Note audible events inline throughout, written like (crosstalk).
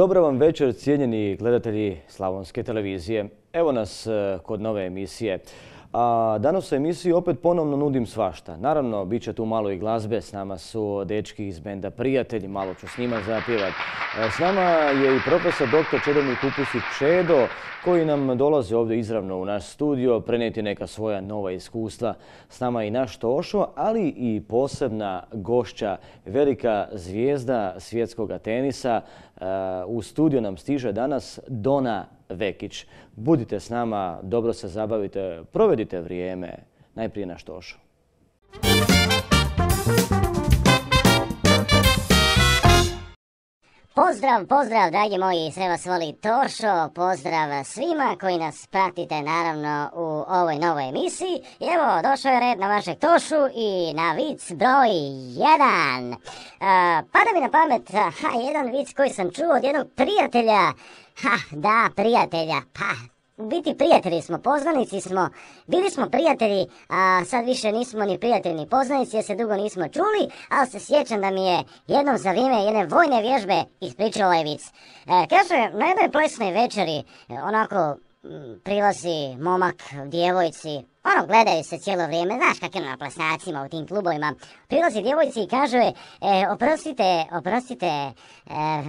Dobro vam večer, cijenjeni gledatelji Slavonske televizije. Evo nas e, kod nove emisije. A danas u emisiji opet ponovno nudim svašta. Naravno, bit će tu malo i glazbe. S nama su dečki iz benda Prijatelji. Malo ću s njima zapjevat. E, s nama je i profesor dr. Čedomir Kupusić Čedo koji nam dolazi ovdje izravno u naš studio prenijeti neka svoja nova iskustva. S nama je i naš Tošo, ali i posebna gošća, velika zvijezda svjetskog tenisa. E, u studio nam stiže danas Dona Vekić. Budite s nama, dobro se zabavite, provedite vrijeme. Najprije naš Tošo. Pozdrav, pozdrav, dragi moji, sve vas voli Tošo, pozdrav svima koji nas pratite naravno u ovoj novoj emisiji. Evo, došao je red na vašeg Tošu i na vic broj 1. pada mi na pamet ha, jedan vic koji sam čuo od jednog prijatelja. Ha, da, prijatelja, pa u biti prijatelji smo, poznanici smo, bili smo prijatelji, a sad više nismo ni prijatelji ni poznanici jer se dugo nismo čuli, ali se sjećam da mi je jednom za vrijeme jedne vojne vježbe ispričao ovaj vic. E, kaže, na jednoj plesnoj večeri, onako prilazi momak djevojci, ono, gledaju se cijelo vrijeme, znaš kak je na plesnacima u tim klubovima. Prilazi djevojci i kaže, e, oprostite, oprostite, e,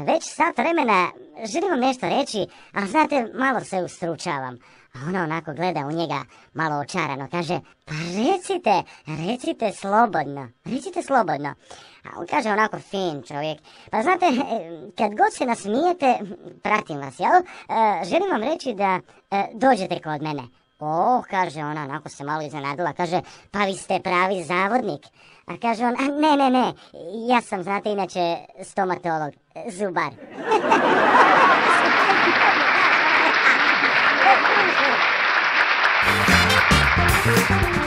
već sat vremena želim vam nešto reći, a znate, malo se ustručavam. A ona onako gleda u njega malo očarano, kaže, pa recite, recite slobodno, recite slobodno. A on kaže onako fin čovjek, pa znate, e, (laughs) kad god se nasmijete, pratim vas, jel? E, želim vam reći da dođete kod mene. O, kaže ona, onako se malo iznenadila, kaže, pa vi ste pravi zavodnik. A kaže on, ne, ne, ne, ja sam, znate, inače stomatolog, zubar. (laughs)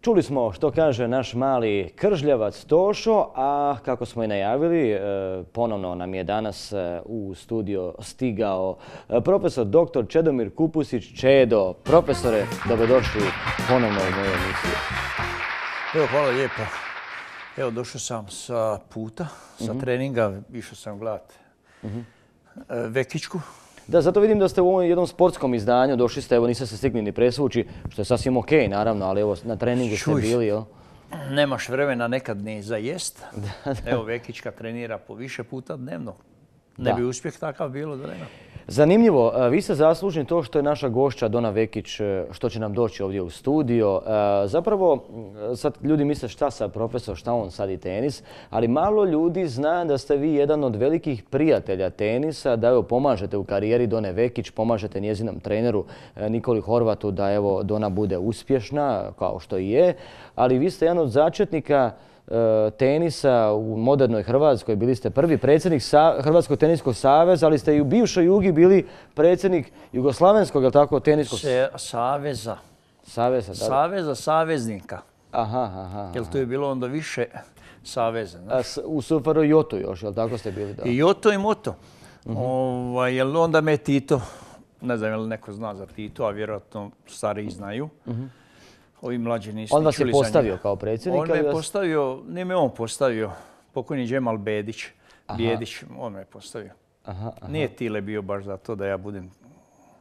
Čuli smo što kaže naš mali kržljavac Tošo, a kako smo i najavili, e, ponovno nam je danas e, u studio stigao e, profesor dr. Čedomir Kupusić. Čedo, profesore, dobrodošli ponovno u moju emisiju. Evo, hvala lijepo. Evo, došao sam sa puta, sa mhm. treninga, išao sam gledati mhm. Vekičku, da, zato vidim da ste u ovom jednom sportskom izdanju došli ste, evo niste se stigli ni presvući, što je sasvim ok naravno, ali evo na treningu ste bili, jel? Nemaš vremena nekad ni za jest. (laughs) Evo Vekićka trenira po više puta dnevno. Ne bi uspjeh takav bilo da nema. Zanimljivo, e, vi ste zaslužni to što je naša gošća Dona Vekić, e, što će nam doći ovdje u studio. E, zapravo, sad ljudi misle šta sa profesor, šta on sad i tenis, ali malo ljudi zna da ste vi jedan od velikih prijatelja tenisa, da evo pomažete u karijeri Done Vekić, pomažete njezinom treneru Nikoli Horvatu da evo Dona bude uspješna, kao što i je, ali vi ste jedan od začetnika tenisa u modernoj Hrvatskoj. Bili ste prvi predsjednik Hrvatskog teniskog saveza, ali ste i u bivšoj Jugi bili predsjednik Jugoslavenskog, jel tako, teniskog saveza. Saveza, da. Saveza saveznika. Aha, aha. Jer tu je bilo onda više saveza. U SFR Jotu još, jel tako ste bili? Da. I Joto i Moto. Uh ovaj, onda me Tito, ne znam je li neko zna za Tito, a vjerojatno stariji znaju. Mhm. Ovi mlađi niste On vas je postavio kao predsjednik? On me postavio, nije me on postavio, pokojni Džemal Bedić, Bjedić, on me postavio. Nije Tile bio baš za to da ja budem...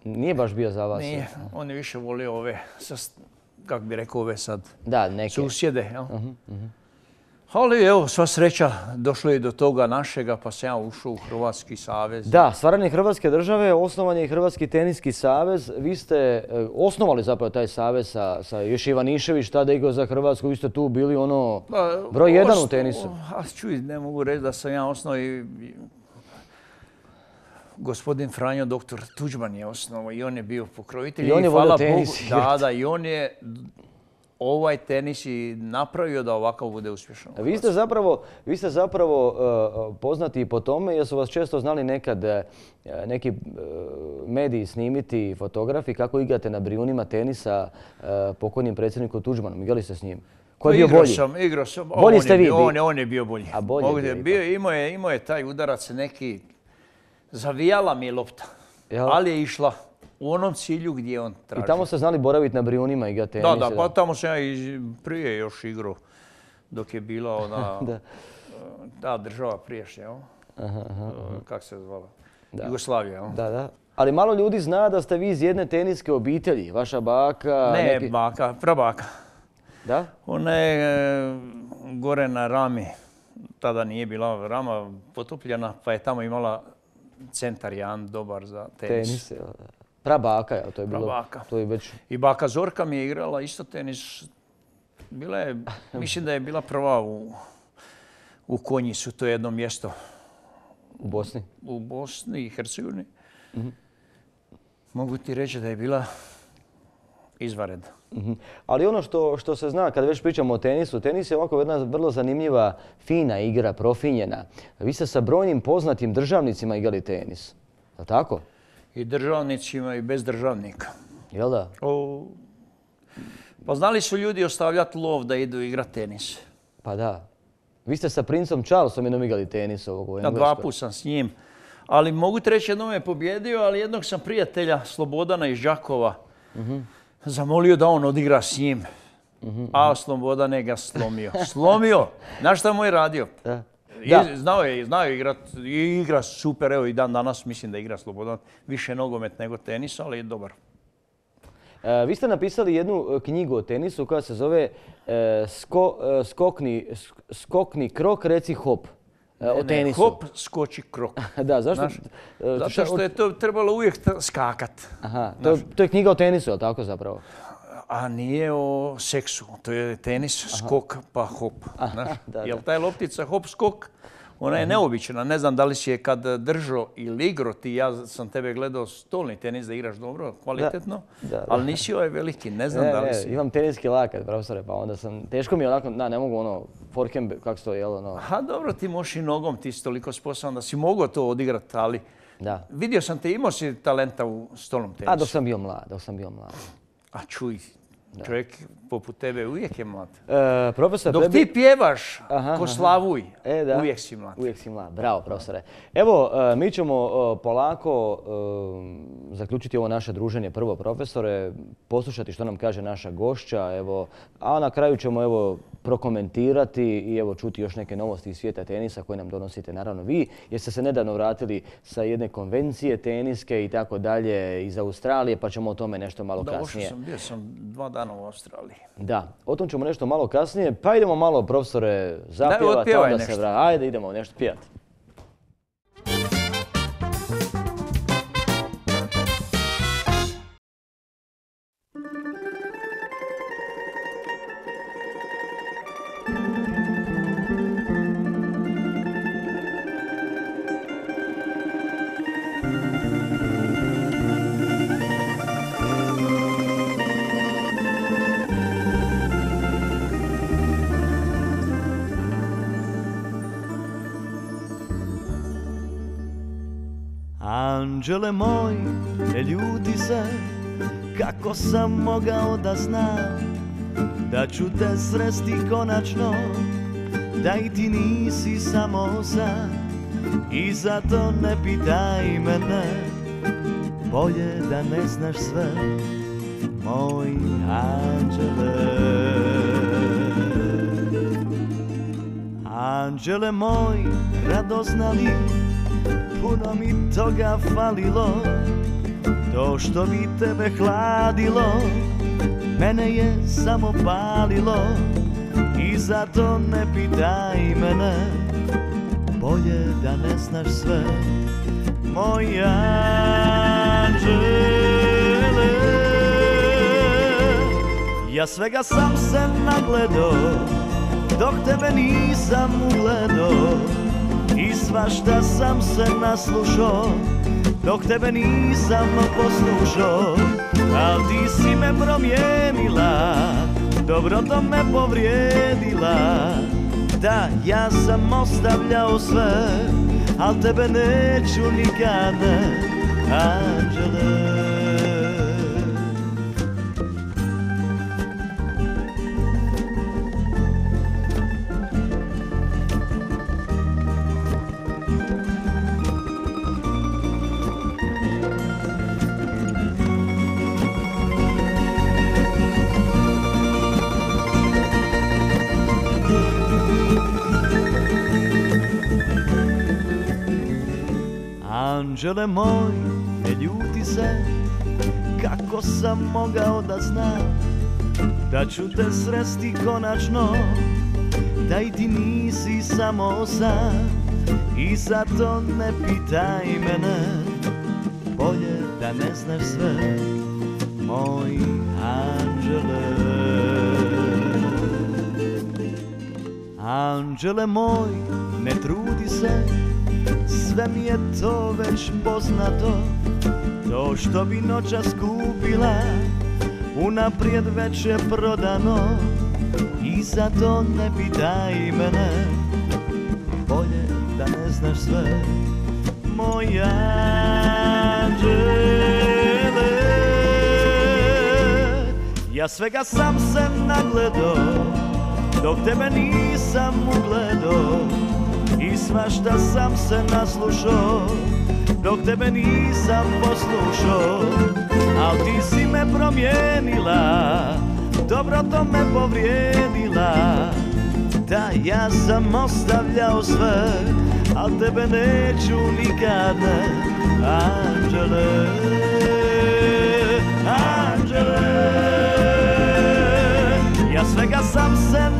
Nije baš bio za vas? Nije, on je više volio ove, kako bi rekao, ove sad da, neke. susjede. Ali evo, sva sreća, došlo je do toga našega, pa sam ja ušao u Hrvatski savez. Da, stvaranje Hrvatske države, osnovan je i Hrvatski teniski savez. Vi ste e, osnovali zapravo taj savez sa, sa još Ivanišević, tada igrao za Hrvatsku. Vi ste tu bili ono pa, broj jedan u tenisu. A čuj, ne mogu reći da sam ja osnovao i gospodin Franjo, doktor Tuđman je osnovao i on je bio pokrovitelj. I on je vodio tenis. (laughs) Da, da, i on je ovaj tenis i napravio da ovako bude uspješan. Vi ste zapravo, vi ste zapravo uh, poznati po tome jer su vas često znali nekad uh, neki uh, mediji snimiti fotografi kako igrate na brijunima tenisa pokojnim predsjednikom Tuđmanom. Igrali ste s njim? Ko je bio bolji? Sam, igrao sam. Bolji on ste vi? On, on je bio bolji. A bolji je bio, imao, je, imao je taj udarac neki, zavijala mi je lopta, ali je išla u onom cilju gdje on traži. I tamo ste znali boraviti na Brijunima i igrati Da, da, pa tamo sam ja i prije još igrao dok je bila ona (laughs) ta država priješnja, kako se zvala? Jugoslavija. Da, da. Ali malo ljudi zna da ste vi iz jedne teniske obitelji. Vaša baka... Ne, baka, prabaka. Da? Ona je e, gore na Rami. Tada nije bila Rama potopljena, pa je tamo imala centar jedan dobar za tenis. Tenis, Prabaka, je, to je bilo... Prabaka. To je već... I baka Zorka mi je igrala isto tenis. Bila je, (laughs) mislim da je bila prva u, u Konjisu, to je jedno mjesto. U Bosni? U Bosni i Hercegovini. Mhm. Mogu ti reći da je bila izvaredna. Mhm. Ali ono što, što se zna, kad već pričamo o tenisu, tenis je ovako jedna vrlo zanimljiva, fina igra, profinjena. Vi ste sa brojnim poznatim državnicima igrali tenis. Je tako? I državnicima i bez državnika. Jel da? Pa znali su ljudi ostavljati lov da idu igrati tenis. Pa da. Vi ste sa princom Charlesom jednom igrali tenis ovog u Na dva put sam s njim. Ali mogu ti reći, jednom je pobjedio, ali jednog sam prijatelja Slobodana iz Đakova zamolio da on odigra s njim. A Slobodane ga slomio. Slomio! Znaš šta mu je radio? Znao je, znao je igrat, i igra super, evo i dan danas mislim da igra Slobodan. Više nogomet nego tenis, ali je dobar. E, vi ste napisali jednu e, knjigu o tenisu koja se zove e, skokni, krok, reci hop. o tenisu. hop, skoči krok. (laughs) da, zašto? Zato što je to trebalo uvijek skakat. Aha, to, je knjiga o tenisu, je tako zapravo? A nije o seksu, to je tenis, skok pa hop. Jel taj loptica hop skok, ona je neobična. Ne znam da li si je kad držao ili igro ti, ja sam tebe gledao stolni tenis da igraš dobro, kvalitetno, ali nisi ovaj veliki, ne znam da li si. Imam teniski lakat, profesore, pa onda sam, teško mi je onako, da, ne mogu ono, forehand, kako to jelo, ono. Ha, dobro, ti možeš i nogom, ti si toliko sposoban da si mogao to odigrati, ali da. vidio sam te, imao si talenta u stolnom tenisu. A dok sam bio mlad, dok sam bio mlad. A čuj, Čovjek poput tebe uvijek je mlad. E, profesor, Dok ti pjevaš ko slavuj, e, uvijek si mlad. Uvijek si mlad, bravo profesore. Evo, e, mi ćemo polako zaključiti ovo naše druženje prvo profesore, poslušati što nam kaže naša gošća, evo, a na kraju ćemo evo prokomentirati i evo čuti još neke novosti iz svijeta tenisa koje nam donosite naravno vi, jer ste se nedavno vratili sa jedne konvencije teniske i tako dalje iz Australije, pa ćemo o tome nešto malo kasnije. Da, sam, bio sam dva dana u Australiji. Da, o tom ćemo nešto malo kasnije, pa idemo malo profesore zapjevati, onda se Ajde, idemo nešto pijati. Anđele moj, ne ljuti se, kako sam mogao da znam Da ću te sresti konačno, da i ti nisi samo sam I zato ne pitaj mene, bolje da ne znaš sve Moj anđele. Anđele moj, radoznali puno mi toga falilo. To što bi tebe hladilo Mene je samo palilo. I zato ne pitaj mene Bolje da ne znaš sve. Moj anđele Ja svega sam se nagledo Dok tebe nisam ugledo svašta sam se naslušao Dok tebe nisam poslušao. Al ti si me promijenila Dobro to me povrijedila. Da, ja sam ostavljao sve Al tebe neću nikad Anđele Anđele moj, ne ljuti se, kako sam mogao da znam Da ću te sresti konačno, da i ti nisi samo sam I zato ne pitaj mene, bolje da ne znaš sve Moj anđele. Anđele moj, ne trudi se, sve mi je to već poznato. To što bi noća skupila, unaprijed već je prodano. I zato ne pitaj mene, bolje da ne znaš sve. Moj anđele Ja svega sam se nagledao dok tebe nisam ugledao. i svašta sam se naslušao dok tebe nisam poslušao. Al ti si me promijenila dobro to me povrijedila. Da ja sam ostavljao sve al tebe neću nikad. Anđele Anđele ja svega sam se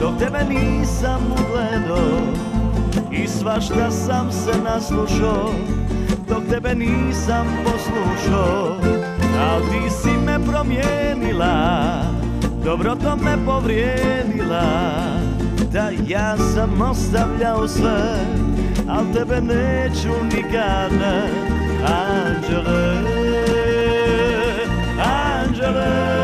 Dok tebe nisam ugledao I svašta sam se naslušao Dok tebe nisam poslušao Al ti si me promijenila Dobro to me povrijedila. Da ja sam ostavljao sve Al tebe neću nikad Anđele Anđele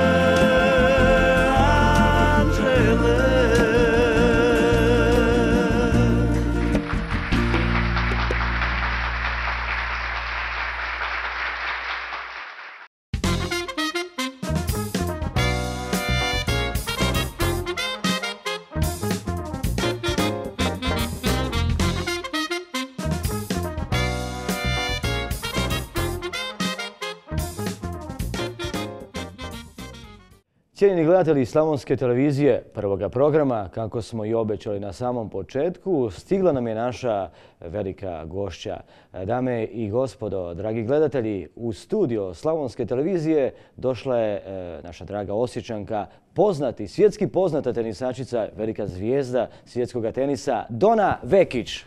gledatelji Slavonske televizije prvoga programa, kako smo i obećali na samom početku, stigla nam je naša velika gošća. Dame i gospodo, dragi gledatelji, u studio Slavonske televizije došla je e, naša draga Osjećanka, poznati, svjetski poznata tenisačica, velika zvijezda svjetskog tenisa, Dona Vekić.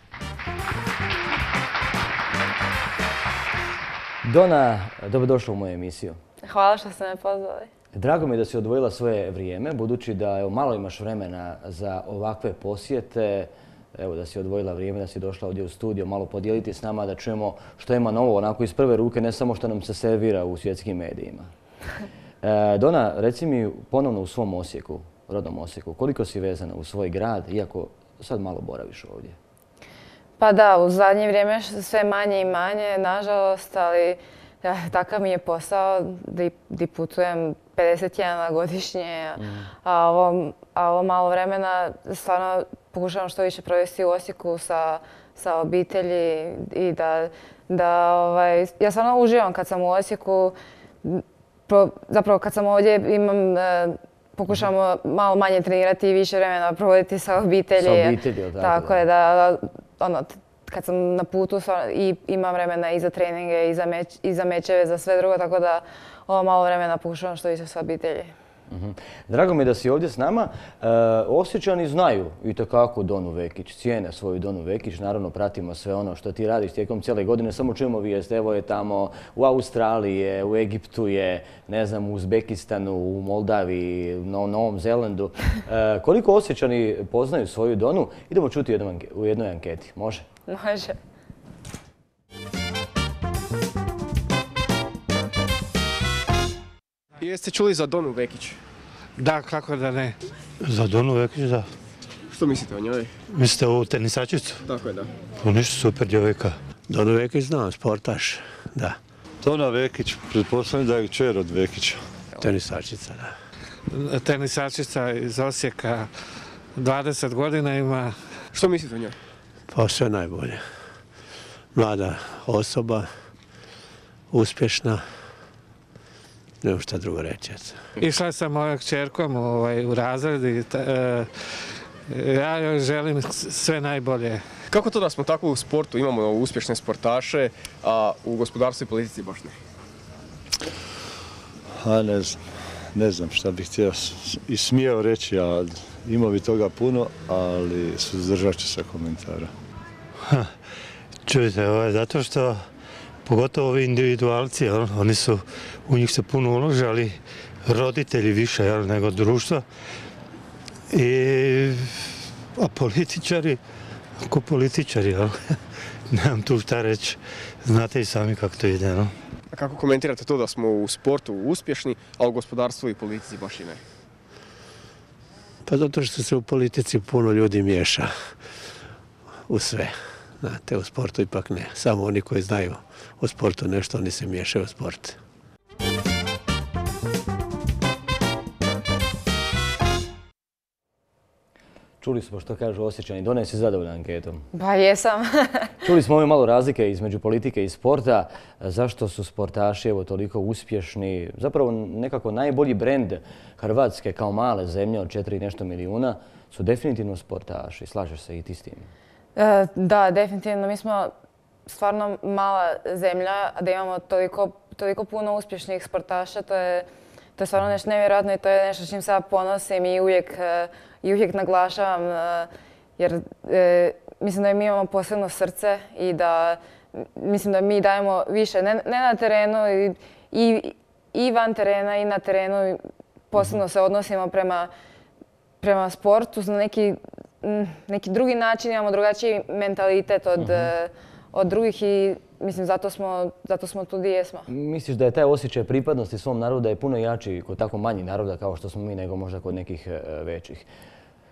Dona, dobrodošla u moju emisiju. Hvala što ste me pozvali. Drago mi je da si odvojila svoje vrijeme, budući da evo, malo imaš vremena za ovakve posjete. Evo da si odvojila vrijeme, da si došla ovdje u studio, malo podijeliti s nama da čujemo što ima novo, onako iz prve ruke, ne samo što nam se servira u svjetskim medijima. (laughs) E, Dona, reci mi ponovno u svom Osijeku, rodnom Osijeku, koliko si vezana u svoj grad, iako sad malo boraviš ovdje? Pa da, u zadnje vrijeme sve manje i manje, nažalost, ali takav mi je posao da putujem 51 godišnje, a, ovo, a ovo malo vremena stvarno pokušavam što više provesti u Osijeku sa, sa obitelji i da, da ovaj, ja stvarno uživam kad sam u Osijeku. zapravo kad sam ovdje imam e, pokušamo malo manje trenirati i više vremena provoditi sa obitelji. Sa obitelji, tako, tako je da, ono, kad sam na putu i imam vremena i za treninge i za, meč, i za mečeve, za sve drugo, tako da ovo malo vremena pokušavam što više sa obitelji. Mhm. Drago mi je da si ovdje s nama. E, osjećani znaju i kako Donu Vekić, cijene svoju Donu Vekić. Naravno pratimo sve ono što ti radiš tijekom cijele godine. Samo čujemo vijest, evo je tamo u Australiji, u Egiptu je, ne znam, u Uzbekistanu, u Moldaviji, u Novom Zelandu. E, koliko osjećani poznaju svoju Donu? Idemo čuti u jednoj anketi. Može? Može. Jeste čuli za Donu Vekić? Da, kako da ne. Za Donu Vekić, da. Što mislite o njoj? Mislite o tenisačicu? Tako je, da. O ništa super djevojka. Donu Vekić znam, sportaš, da. Dona Vekić, pretpostavljam da je čer od Vekića. Tenisačica, da. Tenisačica iz Osijeka, 20 godina ima. Što mislite o njoj? Pa sve najbolje. Mlada osoba, uspješna, nema šta drugo reći. Išla sam mojom čerkom ovaj, u razred i e, ja joj želim sve najbolje Kako to da smo tako u sportu, imamo uspješne sportaše, a u gospodarstvu i politici baš ne? A ne znam, ne znam šta bih htio i smijeo reći, a ima bi toga puno, ali suzdržat ću se komentara. Čujte, ovaj, zato što pogotovo ovi individualci, oni su, u njih se puno ulože, ali roditelji više nego društvo. I, a političari, ako političari, jel? (laughs) Nemam tu šta reći, znate i sami kako to ide. No? A kako komentirate to da smo u sportu uspješni, a u gospodarstvu i politici baš i ne? Pa zato što se u politici puno ljudi miješa u sve. Znate, u sportu ipak ne. Samo oni koji znaju o sportu nešto, oni se miješaju u sport. Čuli smo što kažu osjećani. Donesi zadovoljan anketom. Pa jesam. (laughs) Čuli smo ove malo razlike između politike i sporta. Zašto su sportaši evo toliko uspješni? Zapravo nekako najbolji brend Hrvatske kao male zemlje od četiri nešto milijuna su definitivno sportaši. Slažeš se i ti s tim? E, da, definitivno. Mi smo stvarno mala zemlja, a da imamo toliko, toliko puno uspješnih sportaša, to je, to je stvarno nešto nevjerojatno i to je nešto čim se ja ponosim i uvijek, e, i uvijek naglašavam. E, jer mislim da mi imamo posebno srce i da mislim da mi dajemo više, ne, ne na terenu i, i, i van terena i na terenu. Posebno se odnosimo prema, prema sportu na neki neki drugi način, imamo drugačiji mentalitet od, mhm. Od drugih i mislim zato smo, zato smo tu gdje jesmo. Misliš da je taj osjećaj pripadnosti svom narodu da je puno jači kod tako manjih naroda kao što smo mi nego možda kod nekih eh, većih?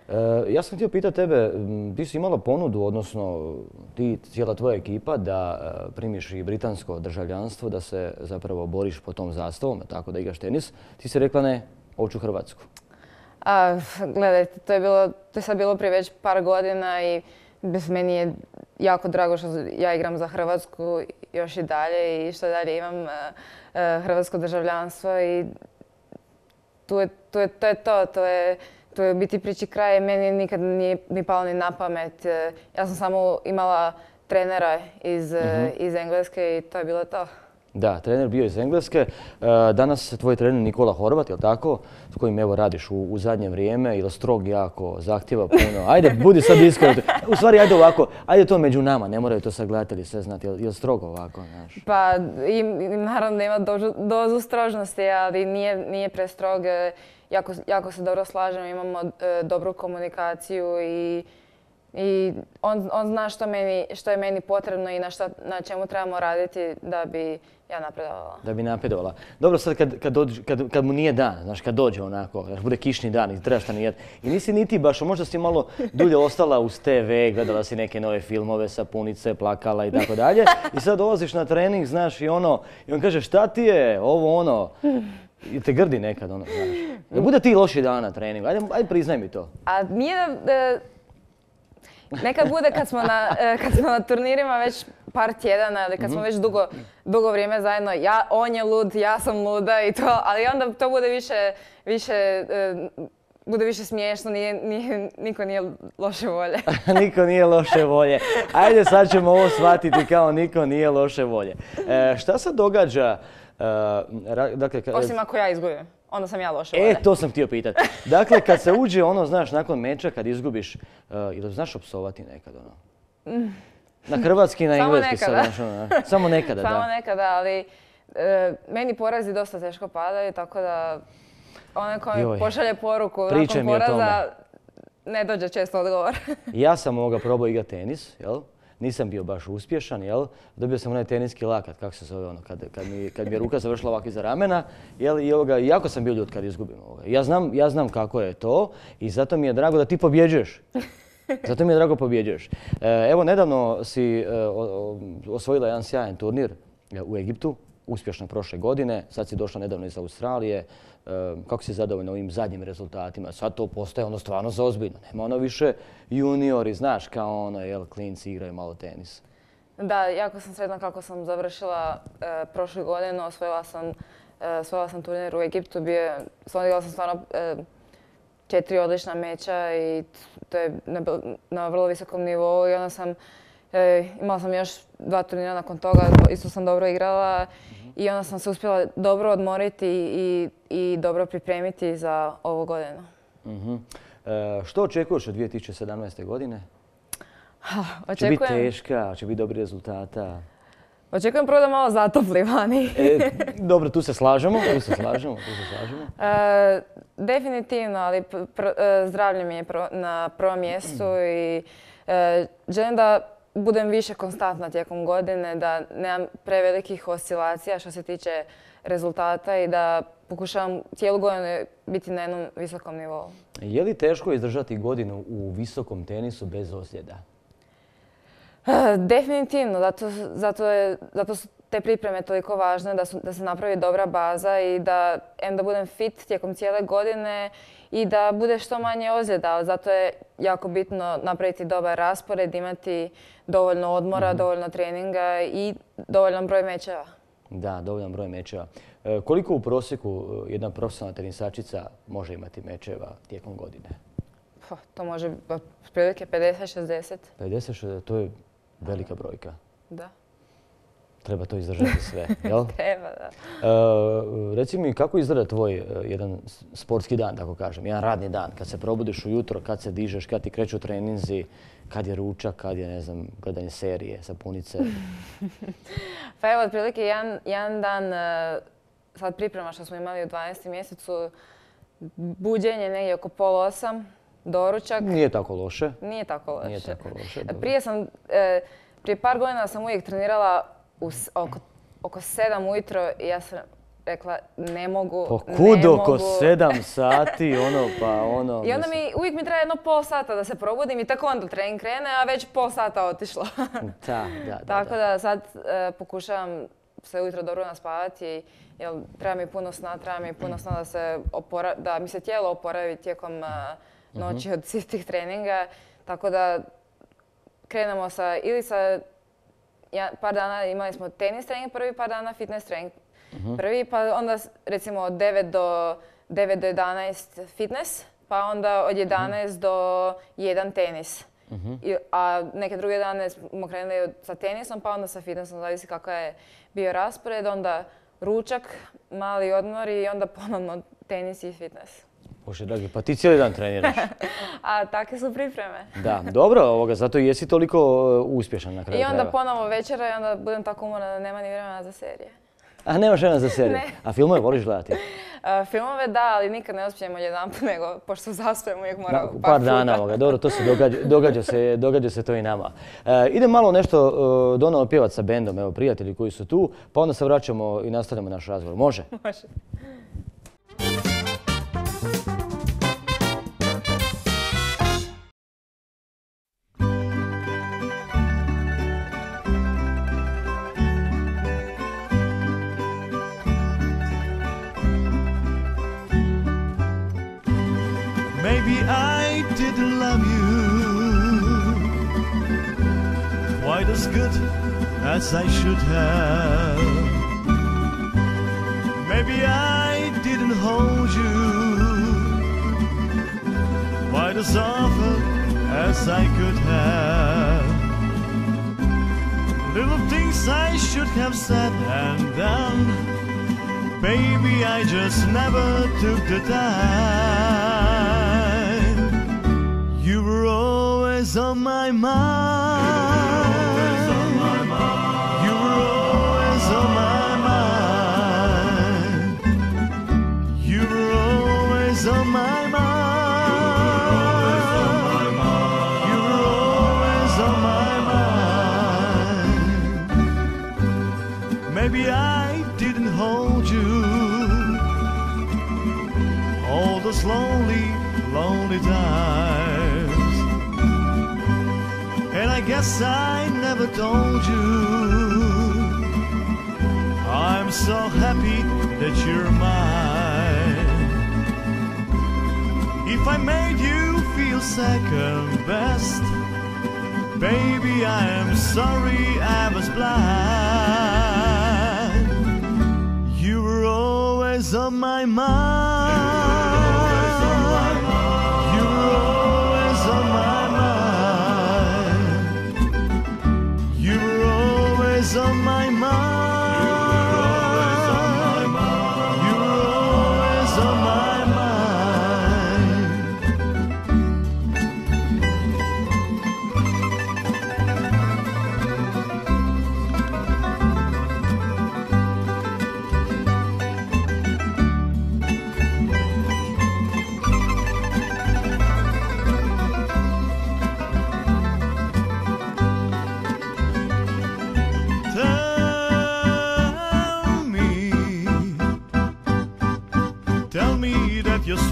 Eh, ja sam htio pitati tebe, ti si imala ponudu, odnosno ti, cijela tvoja ekipa, da primiš i britansko državljanstvo, da se zapravo boriš po tom zastavom, tako da igraš tenis. Ti si rekla ne, hoću Hrvatsku. A, gledajte, to je, bilo, to je sad bilo prije već par godina i bez meni je jako drago što ja igram za Hrvatsku još i dalje i što dalje imam uh, hrvatsko državljanstvo i tu je, tu je, to je to, to je, to je biti priči kraje. Meni nikad nije ni palo ni na pamet. E, ja sam samo imala trenera iz, mhm. iz Engleske i to je bilo to. Da, trener bio iz Engleske. E, danas tvoj trener Nikola Horvat, je li tako? S kojim evo radiš u, zadnje vrijeme. Ili strog jako, zahtjeva puno. Ajde, budi sad iskren. U stvari, ajde ovako. Ajde to među nama. Ne moraju to sad gledatelji sve znati. Je li strogo ovako? Znaš? Pa, i, naravno ima dozu, strožnosti, ali nije, nije prestrog. Jako, jako se dobro slažemo, imamo e, dobru komunikaciju i i on, on zna što, meni, što je meni potrebno i na, šta, na čemu trebamo raditi da bi ja napredovala. Da bi napredovala. Dobro, sad kad, kad, kad, kad mu nije dan, znaš, kad dođe onako, kad bude kišni dan i trebaš nijet. I nisi niti baš, možda si malo dulje ostala uz TV, gledala si neke nove filmove, sapunice, plakala i tako dalje. I sad dolaziš na trening, znaš, i ono, i on kaže šta ti je, ovo ono. I te grdi nekad, ono, znaš. Da bude ti loši dan na treningu, ajde, ajde priznaj mi to. A nije da, Nekad bude kad smo na, e, kad smo na turnirima već par tjedana ili kad smo mhm. već dugo, dugo vrijeme zajedno, ja, on je lud, ja sam luda i to, ali onda to bude više, više e, bude više smiješno, nije, nije, niko nije loše volje. (laughs) niko nije loše volje. Ajde sad ćemo ovo shvatiti kao niko nije loše volje. E, šta se događa? dakle, Osim ako ja izgubim onda sam ja loša E, to sam htio pitati. Dakle, kad se uđe ono, znaš, nakon meča, kad izgubiš, uh, ili znaš opsovati nekad ono? Mm. Na hrvatski i na engleski Samo nekada. Ono, Samo nekada, da. Samo nekada, ali e, meni porazi dosta teško padaju, tako da onaj ko mi pošalje poruku nakon poraza, ne dođe često odgovor. ja sam ovoga probao igrati tenis, jel? Nisam bio baš uspješan, jel? Dobio sam onaj teniski lakat, kako se zove ono, kad, kad, mi, kad mi je ruka završila ovako iza ramena, jel? I ovoga, jako sam bio ljud kad izgubim ovoga. Ja znam, ja znam kako je to i zato mi je drago da ti pobjeđuješ. (laughs) Zato mi je drago pobjeđuješ. E, evo, nedavno si e, osvojila jedan sjajan turnir e, u Egiptu, uspješno prošle godine. Sad si došla nedavno iz Australije. Kako si zadovoljna ovim zadnjim rezultatima? Sad to postaje ono stvarno za ozbiljno. Nema ono više juniori, znaš, kao ono, jel, klinci igraju malo tenis. Da, jako sam sretna kako sam završila e, prošlu godinu. Osvojila sam, e, osvojila sam turnir u Egiptu. Bio, sam stvarno e, četiri odlična meča i to je na, vrlo visokom nivou i onda sam e, imala sam još dva turnira nakon toga, isto sam dobro igrala i onda sam se uspjela dobro odmoriti i, dobro pripremiti za ovu godinu. E, što očekuješ od 2017. godine? Će biti teška, će biti dobri rezultata? Očekujem prvo da malo zatopli vani. (laughs) E, dobro, tu se slažemo, tu se slažemo, tu se slažemo. E, definitivno, ali zdravlje mi je na prvom mjestu i želim da budem više konstantna tijekom godine, da nemam prevelikih oscilacija što se tiče rezultata i da pokušavam cijelu godinu biti na jednom visokom nivou. Je li teško izdržati godinu u visokom tenisu bez ozljeda? Definitivno, zato, su te pripreme toliko važne, da, se napravi dobra baza i da, em da budem fit tijekom cijele godine i da bude što manje ozljeda. Zato je jako bitno napraviti dobar raspored, imati dovoljno odmora, mhm. dovoljno treninga i dovoljan broj mečeva. Da, dovoljan broj mečeva. E, koliko u prosjeku e, jedna profesionalna tenisačica može imati mečeva tijekom godine? to može prilike 50-60. 50-60, to je velika brojka. Da. Treba to izdržati sve, (laughs) jel? Treba, da. E, reci mi, kako izgleda tvoj e, jedan sportski dan, tako kažem, jedan radni dan? Kad se probudiš ujutro, kad se dižeš, kad ti kreću treninzi, kad je ručak, kad je, ne znam, gledanje serije, sapunice? (laughs) pa evo, otprilike jedan, dan, e, sad priprema što smo imali u 12. mjesecu, buđenje negdje oko pol osam, doručak. Nije tako loše. Nije tako loše. Nije tako loše. Prije sam, prije par godina sam uvijek trenirala oko, oko sedam ujutro i ja sam rekla ne mogu, Pa kud oko sedam (laughs) sati, ono pa ono... I onda mi, uvijek mi treba jedno pol sata da se probudim i tako onda trening krene, a već pol sata otišlo. (laughs) da, da, Tako da, sad e, pokušavam se ujutro dobro naspavati, jer treba mi puno sna, treba mi puno sna da, se da mi se tijelo oporavi tijekom e, mhm. noći od (laughs) svih tih treninga. Tako da krenemo sa, ili sa ja, par dana imali smo tenis trening, prvi par dana fitness trening. Mhm. Prvi, pa onda recimo od 9 do, 9 do 11 fitness, pa onda od 11 mhm. do 1 tenis. Mhm. a neke druge dane smo krenuli sa tenisom, pa onda sa fitnessom, zavisi kakav je bio raspored, onda ručak, mali odmor i onda (laughs) ponovno tenis i fitness. Bože dragi, pa ti cijeli dan treniraš. (laughs) A takve su pripreme. da, dobro, ovoga, zato i jesi toliko uh, uspješan na kraju I onda ponovo večera i onda budem tako umorna da nema ni vremena za serije. A nemaš vremena za serije? (laughs) A filmove voliš gledati? (laughs) filmove da, ali nikad ne uspijemo jedan put, nego pošto zaspijem uvijek moram par, par dana ovoga, dobro, to se događa, događa, se, događa se to i nama. E, idem malo nešto uh, Donao pjevat sa bendom, evo prijatelji koji su tu, pa onda se vraćamo i nastavljamo naš razgovor. Može? Može. Quite as good as I should have. Maybe I didn't hold you quite as often as I could have. Little things I should have said and done. Baby, I just never took the time. You were always on my mind. Guess I never told you. I'm so happy that you're mine. If I made you feel second best, baby, I am sorry I was blind. You were always on my mind.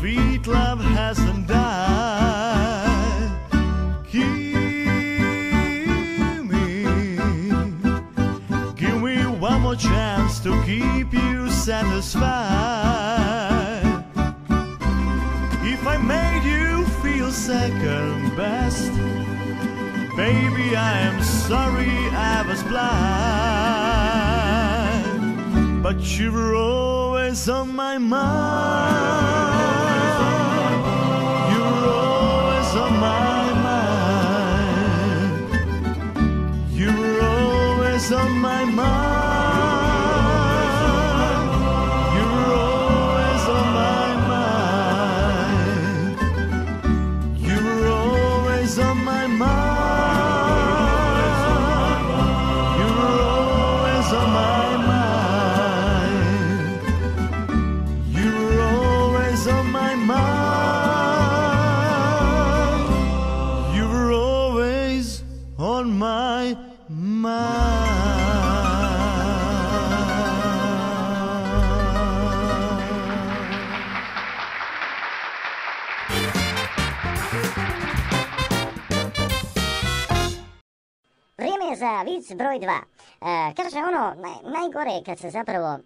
sweet love hasn't died. Give me, give me one more chance to keep you satisfied. If I made you feel second best, baby, I am sorry I was blind, but you were always on my mind. on my mind. Vic broj dva. E, kaže ono, najgore kad se zapravo,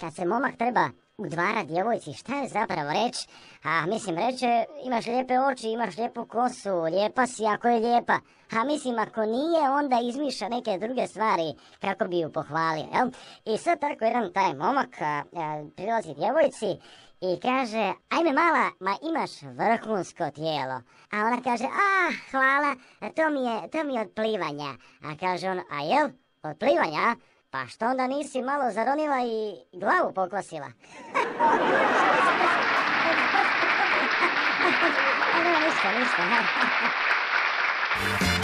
kad se momak treba udvara djevojci, šta je zapravo reći? A mislim reče, imaš lijepe oči, imaš lijepu kosu, lijepa si ako je lijepa. A mislim ako nije, onda izmišlja neke druge stvari kako bi ju pohvalio, jel? I sad tako jedan taj momak a, prilazi djevojci i kaže, ajme mala, ma imaš vrhunsko tijelo. A ona kaže, a hvala, to mi je, to mi je od plivanja. A kaže on, a jel, od plivanja? Pa što onda nisi malo zaronila i glavu pokvasila? a (laughs) ništa, ništa. (laughs)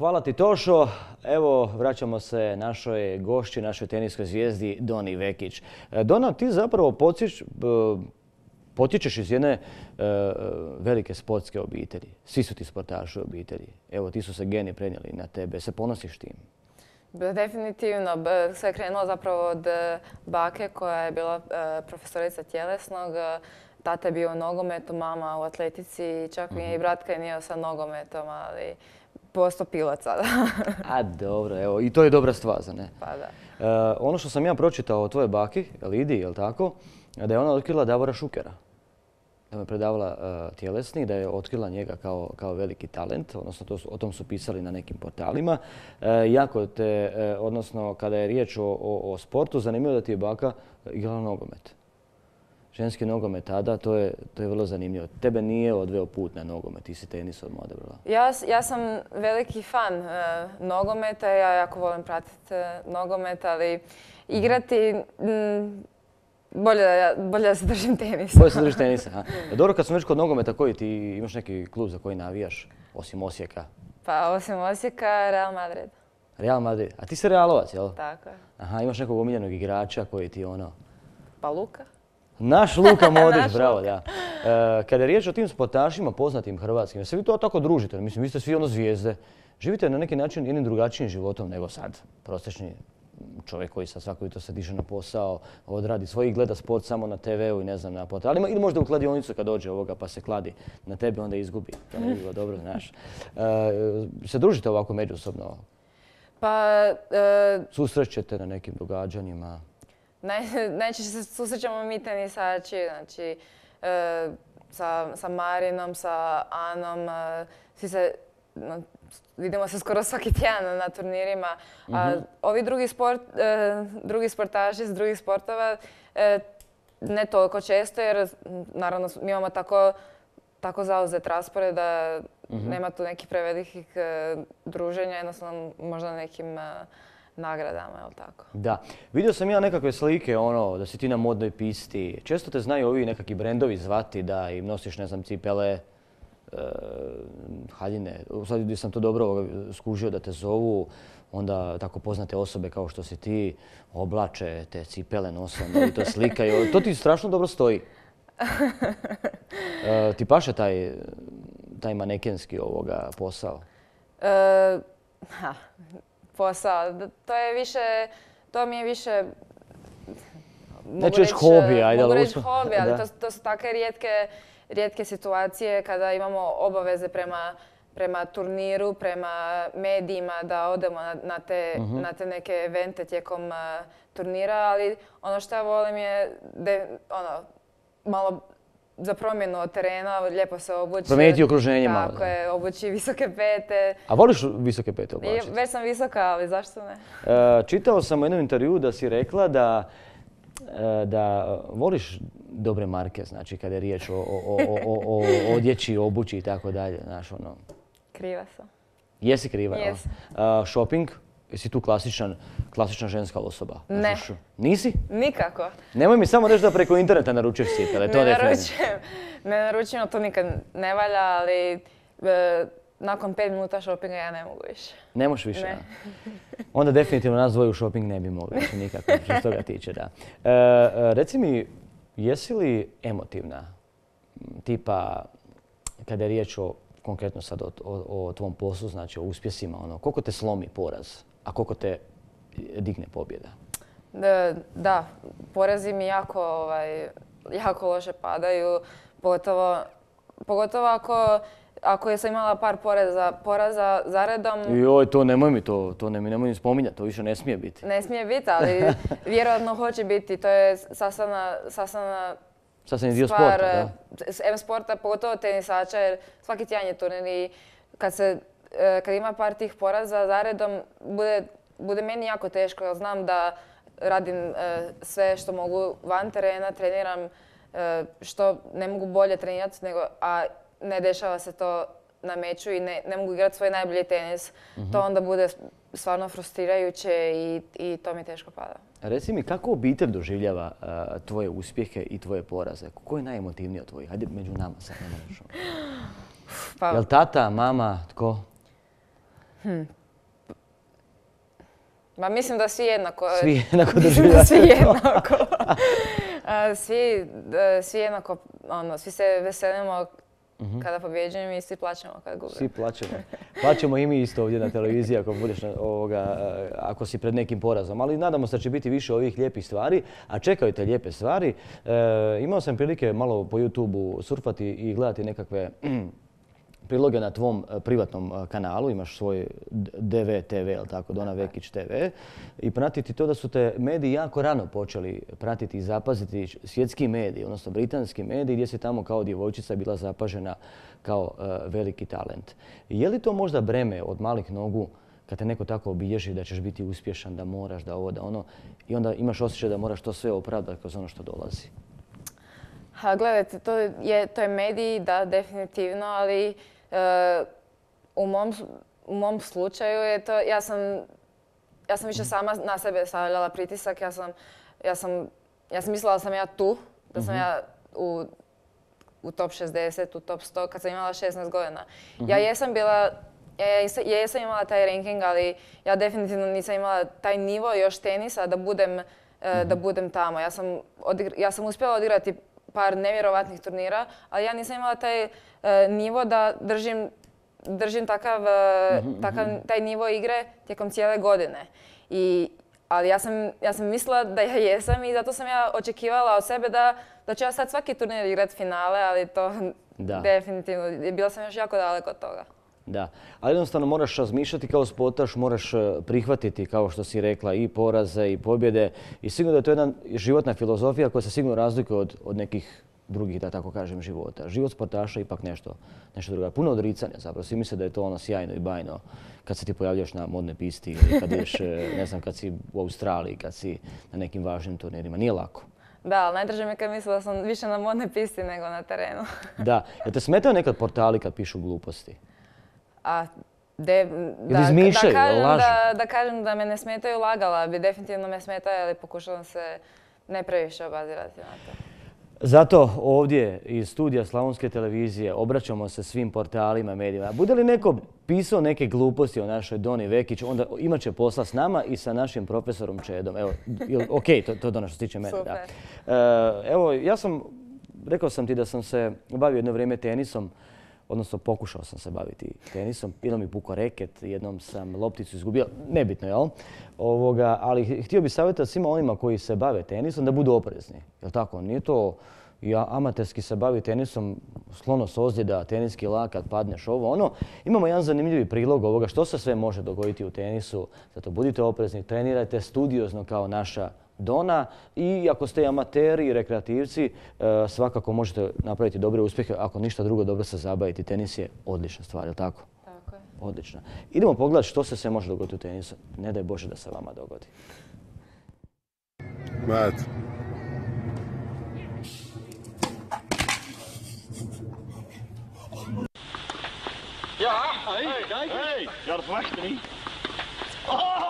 Hvala ti Tošo. Evo, vraćamo se našoj gošći, našoj teniskoj zvijezdi Doni Vekić. E, Dona, ti zapravo potičeš, e, potičeš iz jedne e, velike sportske obitelji. Svi su ti sportaši u obitelji. Evo, ti su se geni prenijeli na tebe. Se ponosiš tim? Definitivno. Sve je krenulo zapravo od bake koja je bila profesorica tjelesnog. Tata je bio u nogometu, mama u atletici. Čak mi je i mhm. bratka je nije sa nogometom, ali posto pilot sada. (laughs) A dobro, evo, i to je dobra stvar, ne? Pa da. E, ono što sam ja pročitao o tvojoj baki, Lidi, je li tako, da je ona otkrila Davora Šukera. Da me predavala uh, tjelesni, da je otkrila njega kao, kao veliki talent, odnosno to o tom su pisali na nekim portalima. E, jako te, odnosno kada je riječ o, o, o sportu, zanimljivo da ti je baka igrala nogomet ženski nogomet tada, to je, to je vrlo zanimljivo. Tebe nije odveo put na nogomet, ti si tenis odmah odabrala. Ja, ja sam veliki fan uh, nogometa, ja jako volim pratiti uh, nogomet, ali igrati bolje, da, bolje da se držim tenisa. Bolje se držiš tenisa, ha. Dobro, kad smo već kod nogometa, koji ti imaš neki klub za koji navijaš, osim Osijeka? Pa osim Osijeka, Real Madrid. Real Madrid. A ti si Realovac, jel? Tako je. Aha, imaš nekog omiljenog igrača koji ti ono... Pa Luka. Naš Luka (laughs) Modrić, bravo, da. E, kada je riječ o tim sportašima poznatim hrvatskim, se vi to tako družite? Mislim, vi ste svi ono zvijezde. Živite na neki način jednim drugačijim životom nego sad. Prosječni čovjek koji sad svako jutro se diže na posao, odradi svoj gleda sport samo na TV-u i ne znam na portalima ili možda u kladionicu kad dođe ovoga pa se kladi na tebe onda izgubi. To ne bi bilo dobro, (laughs) znaš. E, se družite ovako međusobno? Pa... E... Susrećete na nekim događanjima? (laughs) najčešće se susrećemo mi tenisači, znači e, sa, sa Marinom, sa Anom, e, svi se, vidimo se skoro svaki tjedan na turnirima. A mhm. ovi drugi, sport, e, drugi sportaši iz drugih sportova ne toliko često jer naravno mi imamo tako, tako zauzet raspored da mhm. nema tu nekih prevelikih druženja, jednostavno možda nekim nagradama, jel tako? Da. Vidio sam ja nekakve slike, ono, da si ti na modnoj pisti. Često te znaju ovi nekakvi brendovi zvati da im nosiš, ne znam, cipele, e, haljine. Sad gdje sam to dobro skužio da te zovu, onda tako poznate osobe kao što si ti oblače te cipele nosom i to slikaju. To ti strašno dobro stoji. (laughs) E, ti paše taj, taj manekenski ovoga posao? E, ha, posao. To je više, to mi je više... Neću reći hobi, ajde. Mogu reći hobi, ali to, to su takve rijetke, rijetke situacije kada imamo obaveze prema prema turniru, prema medijima, da odemo na, na, te, mhm. na te neke evente tijekom uh, turnira, ali ono što ja volim je de, ono, malo za promjenu od terena, lijepo se obući. Promijeniti okruženje malo. Tako je, obući visoke pete. A voliš visoke pete oblačiti? Već sam visoka, ali zašto ne? E, čitao sam u jednom intervju da si rekla da, e, da voliš dobre marke, znači kada je riječ o, o, o, o odjeći, obući i tako dalje, znaš ono. Kriva sam. Jesi kriva? Jes. shopping? Jesi tu klasičan, klasična ženska osoba? Ne. Nisi? Nikako. Nemoj mi samo reći da preko interneta naručuješ cipele, to ne naručujem. Ne naručujem, to nikad ne valja, ali e, nakon pet minuta shoppinga ja ne mogu više. Ne možeš više, ne. Onda definitivno nas dvoje u shopping ne bi mogli više nikako, što se toga tiče, da. E, e, reci mi, jesi li emotivna? Tipa, kada je riječ o konkretno sad o, o, tvom poslu, znači o uspjesima, ono, koliko te slomi poraz, a koliko te digne pobjeda? Da, da porezi mi jako, ovaj, jako loše padaju, pogotovo, pogotovo ako, ako sam imala par poreza, poraza zaredom... Joj, to nemoj mi to, to ne, nemoj mi spominjati, to više ne smije biti. Ne smije biti, ali (laughs) vjerojatno hoće biti. To je sastavna, sastavna Sasvim dio sporta, da. M sporta, pogotovo tenisača, jer svaki tjedan je turnir i kad, se, kad ima par tih poraza zaredom, bude, bude meni jako teško, jer znam da radim e, sve što mogu van terena, treniram e, što ne mogu bolje trenirati, nego, a ne dešava se to na meču i ne, ne mogu igrati svoj najbolji tenis. To mhm. onda bude stvarno frustrirajuće i, i to mi teško pada. Reci mi, kako obitelj doživljava tvoje uspjehe i tvoje poraze? Ko je najemotivniji od tvojih? Hajde među nama sad ne možeš. Pa... Jel tata, mama, tko? Hm. Ma mislim da svi jednako. Svi (laughs) jednako doživljavaju. svi jednako. (laughs) svi, svi jednako, ono, svi se veselimo Mhm. Kada pobjeđujem i svi plaćamo kad gubim. Svi plaćamo. Plaćamo i mi isto ovdje na televiziji ako, budeš ovoga, ako si pred nekim porazom. Ali nadamo se da će biti više ovih lijepih stvari. A čekaju te lijepe stvari. E, imao sam prilike malo po YouTube-u surfati i gledati nekakve priloge na tvom e, privatnom e, kanalu, imaš svoj DV TV, ili tako, Dona Vekić TV, i pratiti to da su te mediji jako rano počeli pratiti i zapaziti svjetski mediji, odnosno britanski mediji, gdje si tamo kao djevojčica bila zapažena kao e, veliki talent. Je li to možda breme od malih nogu kad te neko tako obilježi da ćeš biti uspješan, da moraš, da ovo, da ono, i onda imaš osjećaj da moraš to sve opravdati kroz ono što dolazi? Ha, gledajte, to je, to je mediji, da, definitivno, ali u mom, u mom slučaju je to, ja sam, ja sam više sama na sebe stavljala pritisak, ja sam, ja sam, ja sam mislila da sam ja tu, da sam ja u, u top 60, u top 100 kad sam imala 16 godina. Ja mhm. jesam bila, ja jesam imala taj ranking, ali ja definitivno nisam imala taj nivo još tenisa da budem, e, da mhm. budem tamo. Ja sam, ja sam uspjela odigrati par nevjerovatnih turnira, ali ja nisam imala taj nivo da držim, držim takav, e, mhm, takav, mhm. taj nivo igre tijekom cijele godine. I, ali ja sam, ja sam mislila da ja jesam i zato sam ja očekivala od sebe da, da ću ja sad svaki turnir igrati finale, ali to (laughs) da. definitivno, bila sam još jako daleko od toga. Da, ali jednostavno moraš razmišljati kao sportaš, moraš e, prihvatiti, kao što si rekla, i poraze i pobjede. I sigurno da je to jedna životna filozofija koja se sigurno razlikuje od, od nekih drugih, da tako kažem, života. Život sportaša je ipak nešto, nešto drugo. Puno odricanja zapravo. Svi misle da je to ono sjajno i bajno kad se ti pojavljaš na modne pisti ili kad ješ, e, ne znam, kad si u Australiji, kad si na nekim važnim turnirima. Nije lako. Da, ali najdraže mi je kad misle da sam više na modnoj pisti nego na terenu. (laughs) da. Jel te smetaju nekad portali kad pišu gluposti? A de, da, da, kažem da, da kažem da me ne smetaju lagala bi definitivno me smetaju, ali pokušavam se ne previše obazirati na to. Zato ovdje iz studija Slavonske televizije obraćamo se svim portalima, medijima. Bude li neko pisao neke gluposti o našoj Doni Vekić, onda imat će posla s nama i sa našim profesorom Čedom. Evo, ok, to, to je ono što se tiče mene. Da. E, evo, ja sam, rekao sam ti da sam se bavio jedno vrijeme tenisom odnosno pokušao sam se baviti tenisom. Jednom mi pukao reket, jednom sam lopticu izgubio, nebitno, jel? Ovoga, ali htio bih savjetati svima onima koji se bave tenisom da budu oprezni. Jel tako? Nije to i amaterski se bavi tenisom, sklonost ozljeda, teniski lakat, padneš ovo, ono. Imamo jedan zanimljivi prilog ovoga što se sve može dogoditi u tenisu. Zato budite oprezni, trenirajte studiozno kao naša Dona i ako ste amateri i rekreativci, e, svakako možete napraviti dobre uspjehe. Ako ništa drugo, dobro se zabaviti. Tenis je odlična stvar, je li tako? Tako je. Odlično. Idemo pogledati što se sve može dogoditi u tenisu. Ne daj Bože da se vama dogodi. Matt. Ja, hej, kijk. Hey, ja, dat verwacht niet. Oh!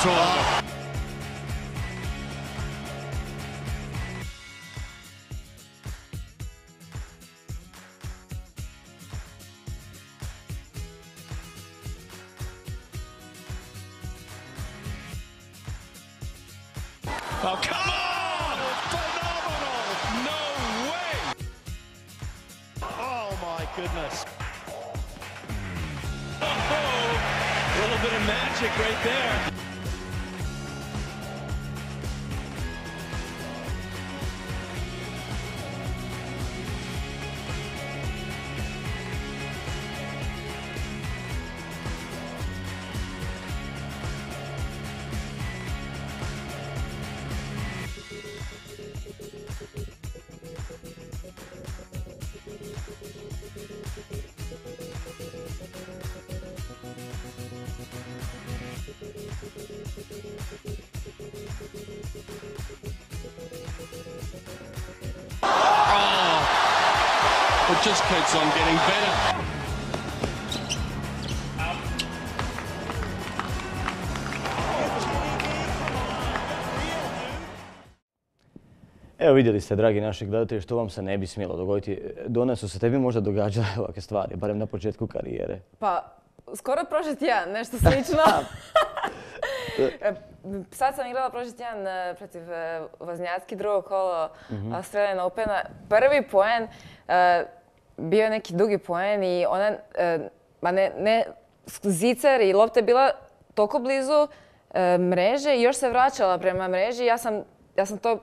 Tortorella. Evo vidjeli ste, dragi naši gledatelji, što vam se ne bi smjelo dogoditi. Dona su se tebi možda događale ovakve stvari, barem na početku karijere. Pa, skoro prošli tjedan, nešto slično. (laughs) E, sad sam igrala prošli tjedan e, protiv e, Voznjacki, drugo kolo mm Australian Opena. Prvi poen, bio je neki dugi poen i ona, ma ne, ne, zicer i lopta je bila toliko blizu mreže i još se vraćala prema mreži. Ja sam, ja sam to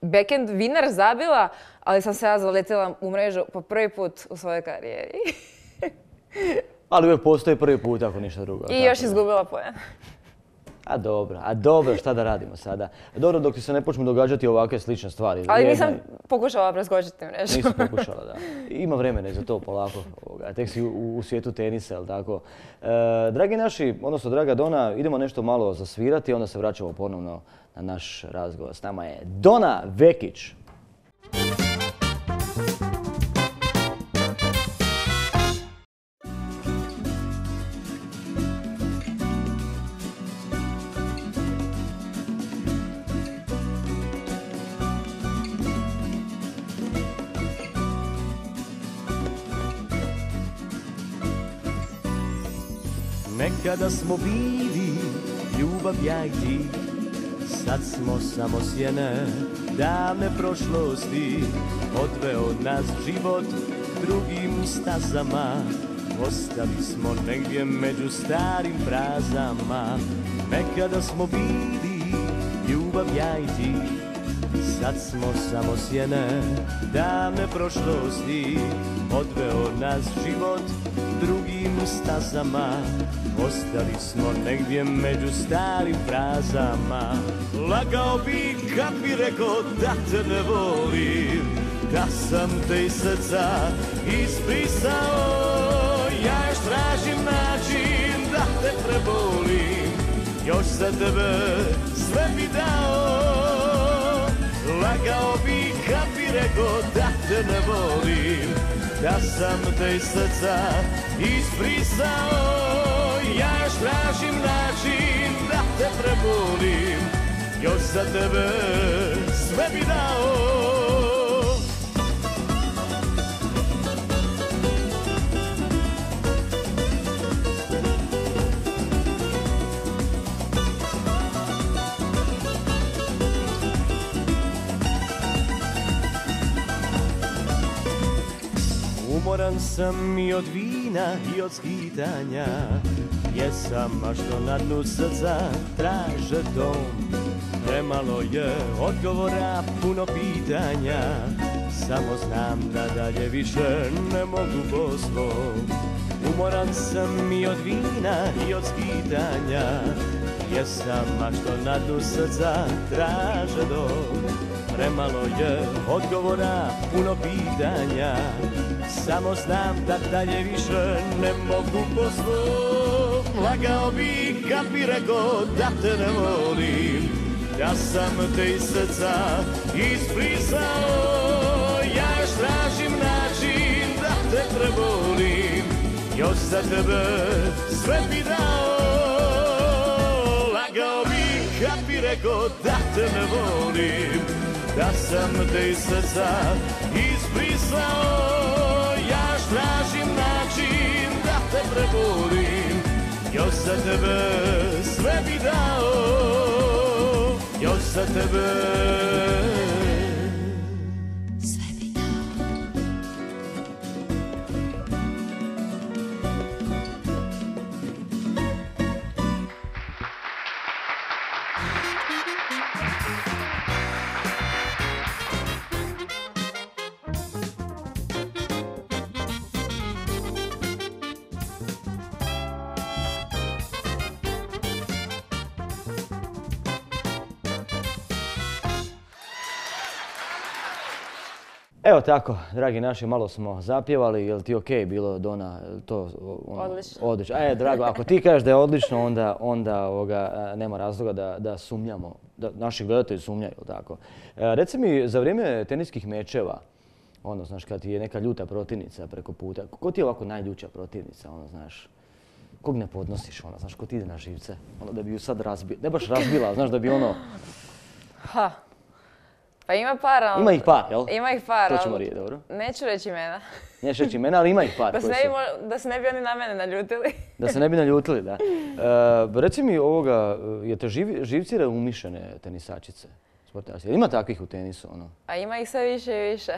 backend winner zabila, ali sam se ja zaletila u mrežu po prvi put u svojoj karijeri. (laughs) ali uvijek postoji prvi put ako ništa drugo. I još izgubila poen. A dobro, a dobro, šta da radimo sada? Dobro, dok se ne počnu događati ovakve slične stvari. Ali nisam pokušala preskočiti mrežu. Nisam (laughs) pokušala, da. Ima vremena i za to polako. Tek si u, svijetu tenisa, jel tako? E, dragi naši, odnosno draga Dona, idemo nešto malo zasvirati, onda se vraćamo ponovno na naš razgovor. S nama je Dona Vekić. Nekada smo bili ljubav ja i ti Sad smo samo sjene. Davne prošlosti Odveo nas život drugim stazama. Ostali smo negdje među starim frazama. Nekada smo bili ljubav ja i ti Tad smo samo sjene davne prošlosti. Odveo nas život drugim stazama. Ostali smo negdje među starim frazama. Lagao bi kad bi rekao da te ne volim Da sam te iz srca isprisao Ja još tražim način da te prebolim. Još za tebe sve bi dao Lagao bi kad bi rekao da te ne volim Da sam te iz srca isprisao Ja još tražim način da te prebolim Još za tebe sve bi dao Umoran sam i od vina i od skitanja. Pjesama što na dnu srca traže dom. Premalo je odgovora, puno pitanja. Samo znam da dalje više ne mogu po Umoran sam i od vina i od skitanja. Pjesama što na dnu srca traže dom. Premalo je odgovora, puno pitanja samo znam da dalje više ne mogu po Lagao bi kad bi rekao da te ne volim. Da sam te iz srca isprisao. Ja još tražim način da te prebolim. Još za tebe sve bi dao. Lagao bi kad bi rekao da te ne volim. Da sam te iz srca isprisao prebolim Još za tebe sve bi dao Još za tebe Evo tako, dragi naši, malo smo zapjevali. Je li ti okej bilo, Dona? To, ono, odlično. Odlično. E, drago, ako ti kažeš da je odlično, onda, onda ovoga, nema razloga da, da sumnjamo. Da naši gledatelji sumnjaju, tako. E, reci mi, za vrijeme teniskih mečeva, ono, znaš, kad ti je neka ljuta protivnica preko puta, ko ti je ovako najljuća protivnica, ono, znaš? Kog ne podnosiš, ono, znaš, ko ti ide na živce? Ono, da bi ju sad razbila, ne baš razbila, znaš, da bi ono... Ha, pa ima par, ali... Ima ih par, jel? Ima ih par, To ćemo dobro. Neću reći imena. (laughs) Neću reći imena, ali ima ih par. da, se ne bi, da se ne bi oni na mene naljutili. (laughs) da se ne bi naljutili, da. Uh, (laughs) reci mi ovoga, jete živ, živcire umišljene tenisačice? Sportasi? Ima takvih u tenisu, ono? A ima ih sve više i više.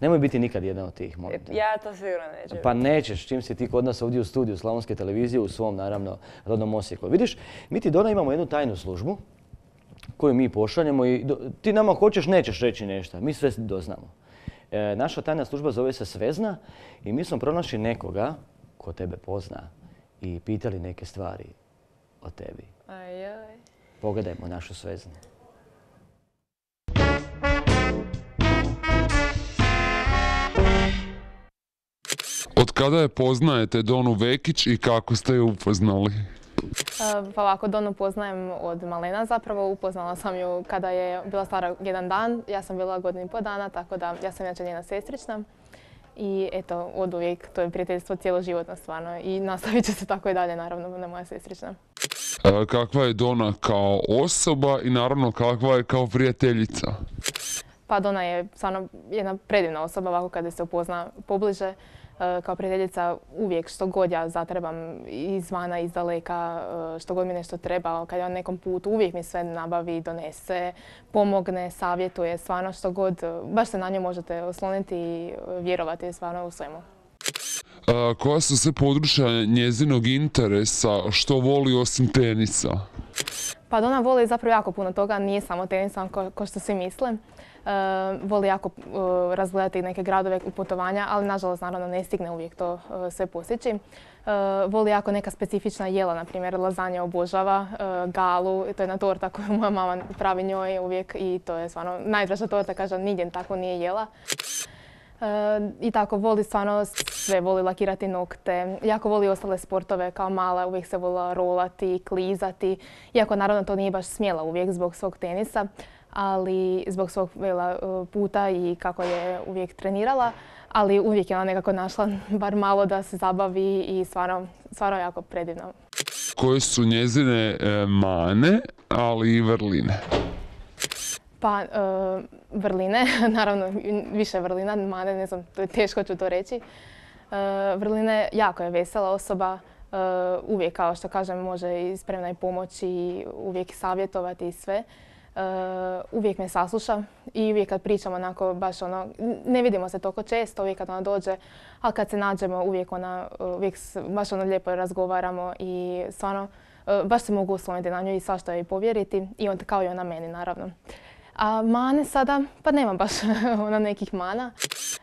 Nemoj biti nikad jedan od tih, molim Ja to sigurno neću. Pa nećeš, čim si ti kod nas ovdje u studiju Slavonske televizije u svom, naravno, rodnom Osijeku. Vidiš, mi ti Dona imamo jednu tajnu službu koju mi pošaljemo i ti nama hoćeš, nećeš reći nešto. Mi sve doznamo. E, naša tajna služba zove se Svezna i mi smo pronašli nekoga ko tebe pozna i pitali neke stvari o tebi. Pogledajmo našu Sveznu. Od kada je poznajete Donu Vekić i kako ste je upoznali? Pa ovako, Donu poznajem od malena zapravo. Upoznala sam ju kada je bila stara jedan dan. Ja sam bila godinu i pol dana, tako da ja sam inače njena sestrična. I eto, od uvijek, to je prijateljstvo cijeloživotno stvarno i nastavit će se tako i dalje, naravno, ne moja sestrična. kakva je Dona kao osoba i naravno kakva je kao prijateljica? Pa Dona je stvarno jedna predivna osoba, ovako kada se upozna pobliže. E, kao prijateljica uvijek što god ja zatrebam izvana, iz daleka, e, što god mi nešto treba, kad je on nekom putu uvijek mi sve nabavi, donese, pomogne, savjetuje, stvarno što god, baš se na nju možete osloniti i vjerovati stvarno u svemu. koja su sve područja njezinog interesa, što voli osim tenisa? Pa Dona voli zapravo jako puno toga, nije samo tenis, ko, što svi misle. Voli jako razgledati neke gradove u putovanja, ali nažalost naravno ne stigne uvijek to sve posjeći. voli jako neka specifična jela, na primjer lazanja obožava, galu, to je jedna torta koju moja mama pravi njoj uvijek i to je stvarno najdraža torta, kaže nigdje tako nije jela. I tako, voli stvarno sve, voli lakirati nokte, jako voli ostale sportove kao mala, uvijek se volila rolati, klizati, iako naravno to nije baš smjela uvijek zbog svog tenisa, ali zbog svog vela, e, puta i kako je uvijek trenirala, ali uvijek je ona nekako našla (laughs) bar malo da se zabavi i stvarno, stvarno jako predivno. Koje su njezine e, mane, ali i vrline? Pa, uh, vrline, (laughs) naravno više vrlina, mane, ne znam, teško ću to reći. Vrline jako je vesela osoba, uvijek kao što kažem može i spremna i pomoći, uvijek savjetovati i sve. Uvijek me sasluša i uvijek kad pričamo onako baš ono, ne vidimo se toliko često, uvijek kad ona dođe, ali kad se nađemo uvijek ona, uvijek baš ono lijepo razgovaramo i stvarno baš se mogu osloniti na nju i svašta joj povjeriti i on kao i ona meni naravno. A mane sada, pa nema baš (laughs) ona nekih mana.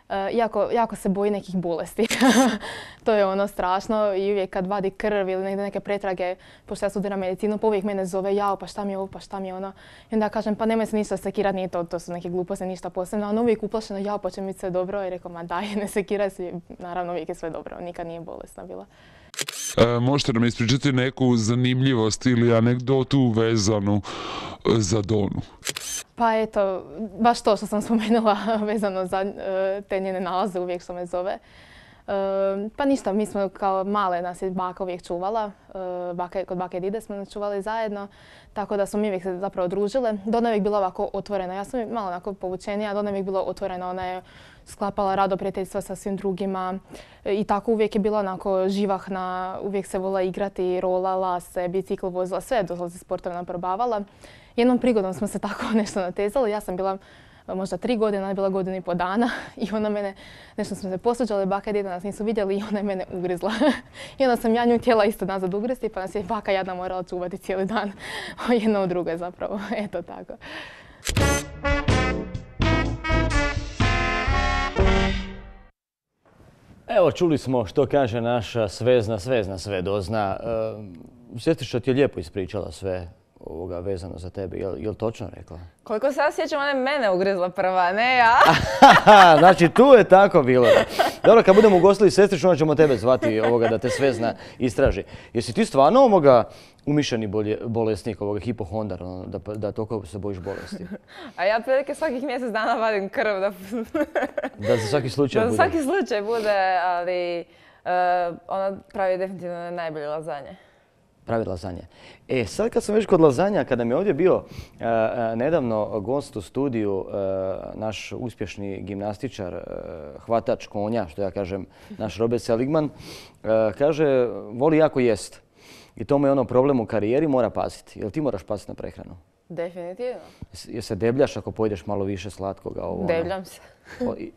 E, jako, se boji nekih bolesti. (laughs) to je ono strašno i uvijek kad vadi krv ili negdje neke pretrage, pošto ja studiram medicinu, pa uvijek mene zove jao pa šta mi je ovo, pa šta mi je ono. I onda kažem pa nemoj se ništa sekirati, nije to, to su neke gluposti, ništa posebno. Ono uvijek uplašeno jao pa će mi sve dobro i rekao ma daj (laughs) ne sekiraj se, naravno uvijek je sve dobro, nikad nije bolesna bila. E, možete nam ispričati neku zanimljivost ili anegdotu vezanu za Donu? Pa eto, baš to što sam (laughs) spomenula vezano za e, te njene nalaze uvijek što me zove. E, pa ništa, mi smo kao male, nas je baka uvijek čuvala. E, kod bake dide smo nas čuvali zajedno, tako da smo mi uvijek se zapravo družile. Dona je uvijek bila ovako otvorena, ja sam malo onako povučenija, Dona je uvijek bila otvorena, ona je sklapala rado prijateljstva sa svim drugima i tako uvijek je bila onako živahna, uvijek se volila igrati, rolala se, bicikl vozila, sve doslovce sportove nam probavala. Jednom prigodom smo se (laughs) tako nešto natezali. Ja sam bila e, možda tri godine, ona je bila godinu i po dana (laughs) i ona mene, nešto smo se posuđali, baka i djeda nas nisu vidjeli i ona je mene ugrizla. (laughs) I onda sam ja nju htjela isto nazad ugristi pa nas je baka jedna morala čuvati cijeli dan. Jedna u drugoj zapravo, eto tako. Evo, čuli smo što kaže naša svezna, svezna sve dozna. E, što ti je lijepo ispričala sve ovoga vezano za tebe. Jel, jel točno rekla? Koliko se ja sjećam, ona je mene ugrizla prva, ne ja. (laughs) znači tu je tako bilo. Dobro, kad budemo ugostili sestričnu, onda ćemo tebe zvati ovoga da te sve zna istraži. Jesi ti stvarno ovoga umišljeni bolesnik, ovoga hipohondar, ono, da, da toliko se bojiš bolesti? A ja prilike svakih mjesec dana vadim krv da... (laughs) da za svaki slučaj bude? Da za svaki slučaj bude, ali uh, ona pravi definitivno najbolje lazanje pravi lazanje. E, sad kad sam već kod lazanja, kada mi je ovdje bio e, e, nedavno gost u studiju, e, naš uspješni gimnastičar, hvatač konja, što ja kažem, naš Robert Seligman, kaže, voli jako jest. I to mu je ono problem u karijeri, mora paziti. Jel ti moraš paziti na prehranu? Definitivno. Jel se debljaš ako pojedeš malo više slatkoga? Ovo, ono? Debljam se.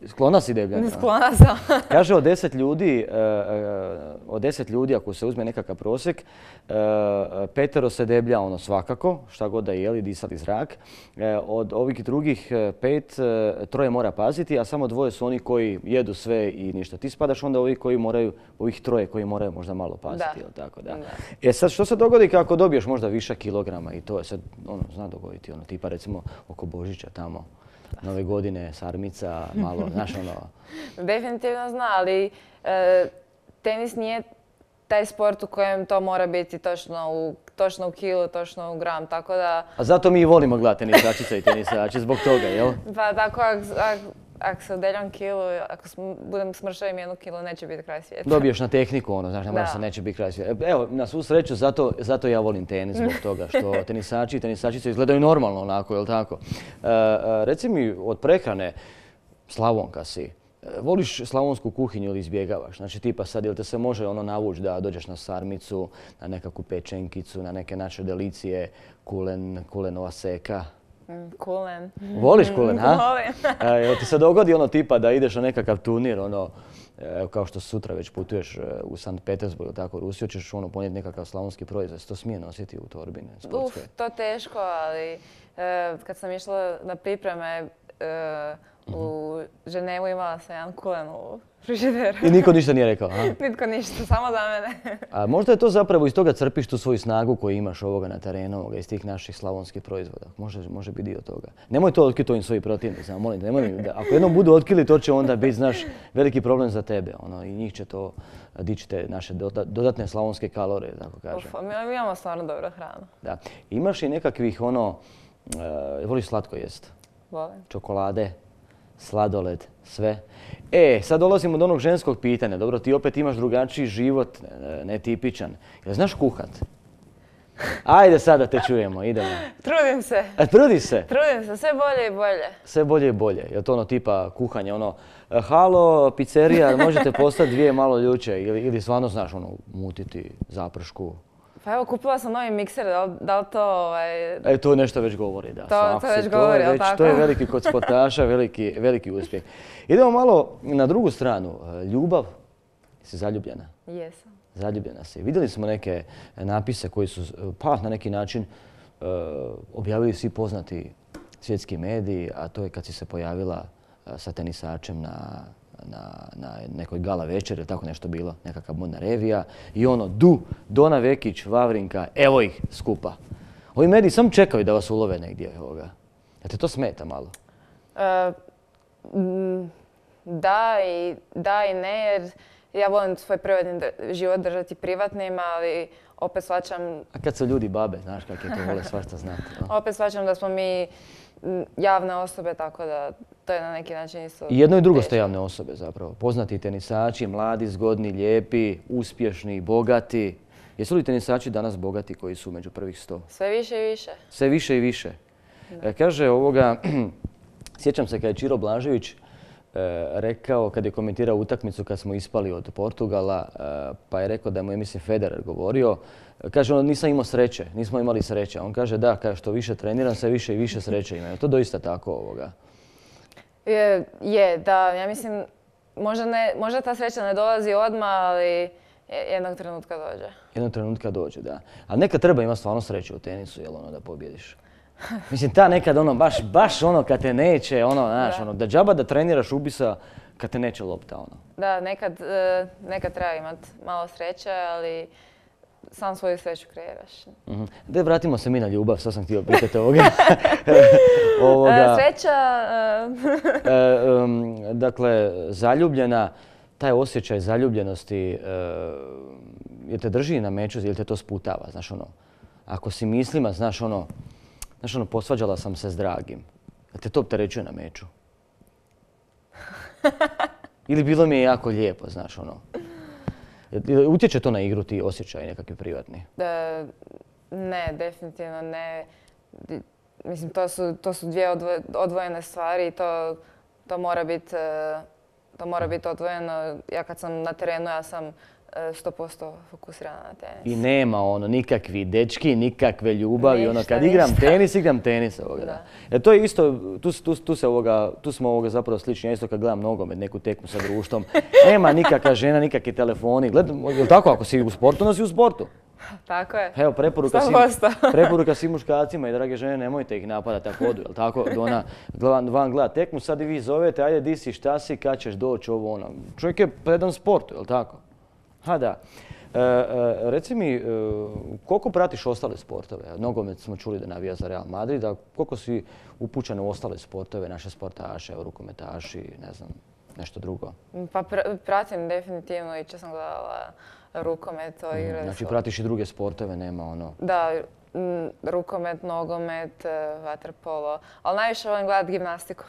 Sklona si debljanja? Sklona sam. (laughs) Kaže od deset ljudi, e, e, od deset ljudi ako se uzme nekakav prosjek, e, petero se deblja ono svakako, šta god da jeli, disali zrak. Od ovih drugih pet, troje mora paziti, a samo dvoje su oni koji jedu sve i ništa. Ti spadaš onda ovih koji moraju, ovih troje koji moraju možda malo paziti. Da. Tako, da. E sad što se dogodi kako dobiješ možda više kilograma i to je sad, ono, zna dogoditi, ono, tipa recimo oko Božića tamo nove godine, sarmica, malo, (laughs) znaš ono... Definitivno zna, ali e, tenis nije taj sport u kojem to mora biti točno u, točno u kilu, točno u gram, tako da... A zato mi i volimo gledati tenisačice i tenisači, zbog toga, jel? Pa tako, ako se odeljam kilu, ako budem smršavim jednu kilu, neće biti kraj svijeta. Dobiješ na tehniku, ono, znaš, ne se neće biti kraj svijeta. Evo, na svu sreću, zato, zato ja volim tenis, zbog (laughs) toga što tenisači i tenisačice izgledaju normalno onako, jel tako? E, e, reci mi, od prehrane, Slavonka si, e, voliš slavonsku kuhinju ili izbjegavaš? Znači tipa sad, jel te se može ono navući da dođeš na sarmicu, na nekakvu pečenkicu, na neke naše delicije, kulen, kulenova seka? Mm, kulen. Voliš kulen, ha? Volim. (laughs) Jel ti se dogodi ono tipa da ideš na nekakav turnir, ono, kao što sutra već putuješ u Sankt Petersburg, tako Rusiju, ćeš ono ponijeti nekakav slavonski proizvod. Se to smije nositi u torbine Uf, to teško, ali kad sam išla na pripreme u Ženevu imala sam jedan kulen u frižideru. I niko ništa nije rekao, (laughs) Nitko ništa, samo za mene. A možda je to zapravo iz toga crpiš tu svoju snagu koju imaš ovoga na terenu, ovoga, iz tih naših slavonskih proizvoda. Može, može biti dio toga. Nemoj to otkriti ovim svojim protivnicama, molim te. Nemoj, da, ako jednom budu otkrili, to će onda biti, znaš, veliki problem za tebe. Ono, I njih će to dići te naše dodatne slavonske kalorije, tako kažem. Uf, mi imamo stvarno dobro hranu. Da. Imaš i nekakvih, ono, uh, voliš slatko jest? Volim. Čokolade? Sladoled, sve. E, sad dolazimo do onog ženskog pitanja. Dobro, ti opet imaš drugačiji život, netipičan. Jel znaš kuhat? Ajde sad da te čujemo, idemo. (laughs) Trudim se. A, trudi se? Trudim se, sve bolje i bolje. Sve bolje i bolje. Je to ono tipa kuhanje, ono, halo, pizzerija, možete (laughs) postati dvije malo ljuče ili, ili stvarno znaš ono, mutiti zapršku? Pa evo, kupila sam novi mikser, da li, to... Ovaj... E, to nešto već govori, da. To, to već govori, to tako? To je veliki kod sportaša, veliki, veliki uspjeh. Idemo malo na drugu stranu. Ljubav, jesi zaljubljena? Jesam. Zaljubljena si. Vidjeli smo neke napise koji su, pa na neki način, uh, objavili svi poznati svjetski mediji, a to je kad si se pojavila sa tenisačem na na, na nekoj gala večer ili tako nešto bilo, nekakva modna revija. I ono, du, Dona Vekić, Vavrinka, evo ih skupa. Ovi mediji samo čekaju da vas ulove negdje ovoga. Ja te to smeta malo? E, da, i, da i ne, jer ja volim svoj privatni život držati privatnim, ali opet svačam... A kad su ljudi babe, znaš kak je to vole svašta znati. Opet svačam da smo mi javne osobe, tako da to je na neki način isto... I jedno i drugo ste javne osobe zapravo. Poznati tenisači, mladi, zgodni, lijepi, uspješni, bogati. Jesu li tenisači danas bogati koji su među prvih sto? Sve više i više. Sve više i više. E, kaže ovoga, (clears throat) sjećam se kada je Čiro Blažević rekao, kad je komentirao utakmicu kad smo ispali od Portugala, e, pa je rekao da je mu je, mislim, Federer govorio, Kaže, ono, nisam imao sreće, nismo imali sreće. On kaže, da, kaže, što više treniram, sve više i više sreće imaju. To doista tako ovoga? Je, je, da. Ja mislim, možda, ne, možda ta sreća ne dolazi odmah, ali jednog trenutka dođe. Jednog trenutka dođe, da. Ali nekad treba imati stvarno sreću u tenisu, jel ono, da pobjediš. (laughs) Mislim, ta nekad ono, baš, baš ono, kad te neće, ono, znaš, ono, da džaba da treniraš ubisa kad te neće lopta, ono. Da, nekad, e, nekad treba imati malo sreće, ali sam svoju sreću kreiraš. uh Da vratimo se mi na ljubav, što sam htio pitati ovoga. (laughs) (laughs) ovoga. Sreća... E, e, dakle, zaljubljena, taj osjećaj zaljubljenosti, je te drži na meču ili te to sputava, znaš ono. Ako si mislima, znaš ono, znaš ono, posvađala sam se s dragim. Te to opterećuje na meču? (laughs) Ili bilo mi je jako lijepo, znaš ono. Utječe to na igru ti osjećaj nekakvi privatni? ne, definitivno ne. Mislim, to su, to su dvije odvojene stvari i to, to mora biti to mora biti odvojeno. Ja kad sam na terenu, ja sam 100% fokusirana na tenis. I nema ono nikakvi dečki, nikakve ljubavi. ono, kad igram tenis, igram tenis. Ovoga, da. E, to je isto, tu, tu, tu, se ovoga, tu smo ovoga zapravo slični. Ja isto kad gledam nogomet, neku tekmu sa društvom. (laughs) Nema nikakva žena, nikakvi telefoni. Gledam, je tako? Ako si u sportu, onda si u sportu. Tako je. Evo, preporuka, svim, (laughs) preporuka svim muškacima i drage žene, nemojte ih napadati ako odu, jel tako? Ona van gleda tekmu, sad i vi zovete, ajde, di si, šta si, kad ćeš doći, ovo ono. Čovjek je predan sportu, jel tako? Ha da. E, e, reci mi, e, koliko pratiš ostale sportove? Nogomet smo čuli da navija za Real Madrid, a koliko si upućen u ostale sportove, naše sportaše, rukometaši, ne znam, nešto drugo? Pa pratim definitivno i če sam gledala rukomet. To mm, znači pratiš i druge sportove, nema ono? Da, rukomet, nogomet, vaterpolo, ali najviše volim gledati gimnastiku.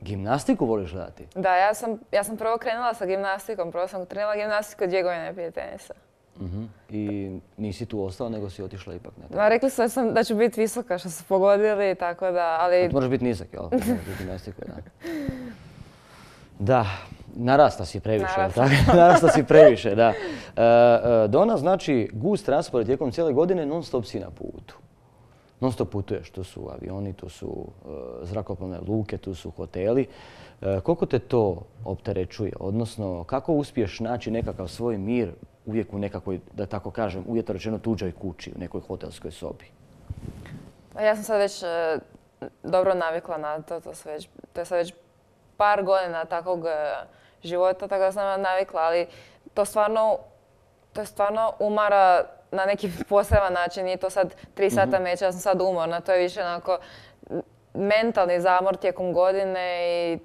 Gimnastiku voliš gledati? Da, ja sam, ja sam prvo krenula sa gimnastikom. Prvo sam trenila gimnastiku dvije godine prije tenisa. uh I nisi tu ostala, nego si otišla ipak na Da, rekli su da, sam, da ću biti visoka, što su pogodili, tako da, ali... A moraš biti nizak, jel? gimnastiku, da. Da, narasta si previše, narasta. (laughs) narasta si previše, da. E, e, Dona znači gust raspored tijekom cijele godine, non stop si na putu. Non stop putuješ, tu su avioni, tu su e, zrakoplovne luke, tu su hoteli. E, koliko te to opterećuje? Odnosno, kako uspiješ naći nekakav svoj mir uvijek u nekakvoj, da tako kažem, uvjetno rečeno tuđoj kući, u nekoj hotelskoj sobi? Pa ja sam sad već e, dobro navikla na to, to, već, to je sad već par godina takvog života, tako da sam navikla, ali to stvarno, to je stvarno umara na neki poseban način, nije to sad tri sata mhm. meća, ja sam sad umorna, to je više onako mentalni zamor tijekom godine, i,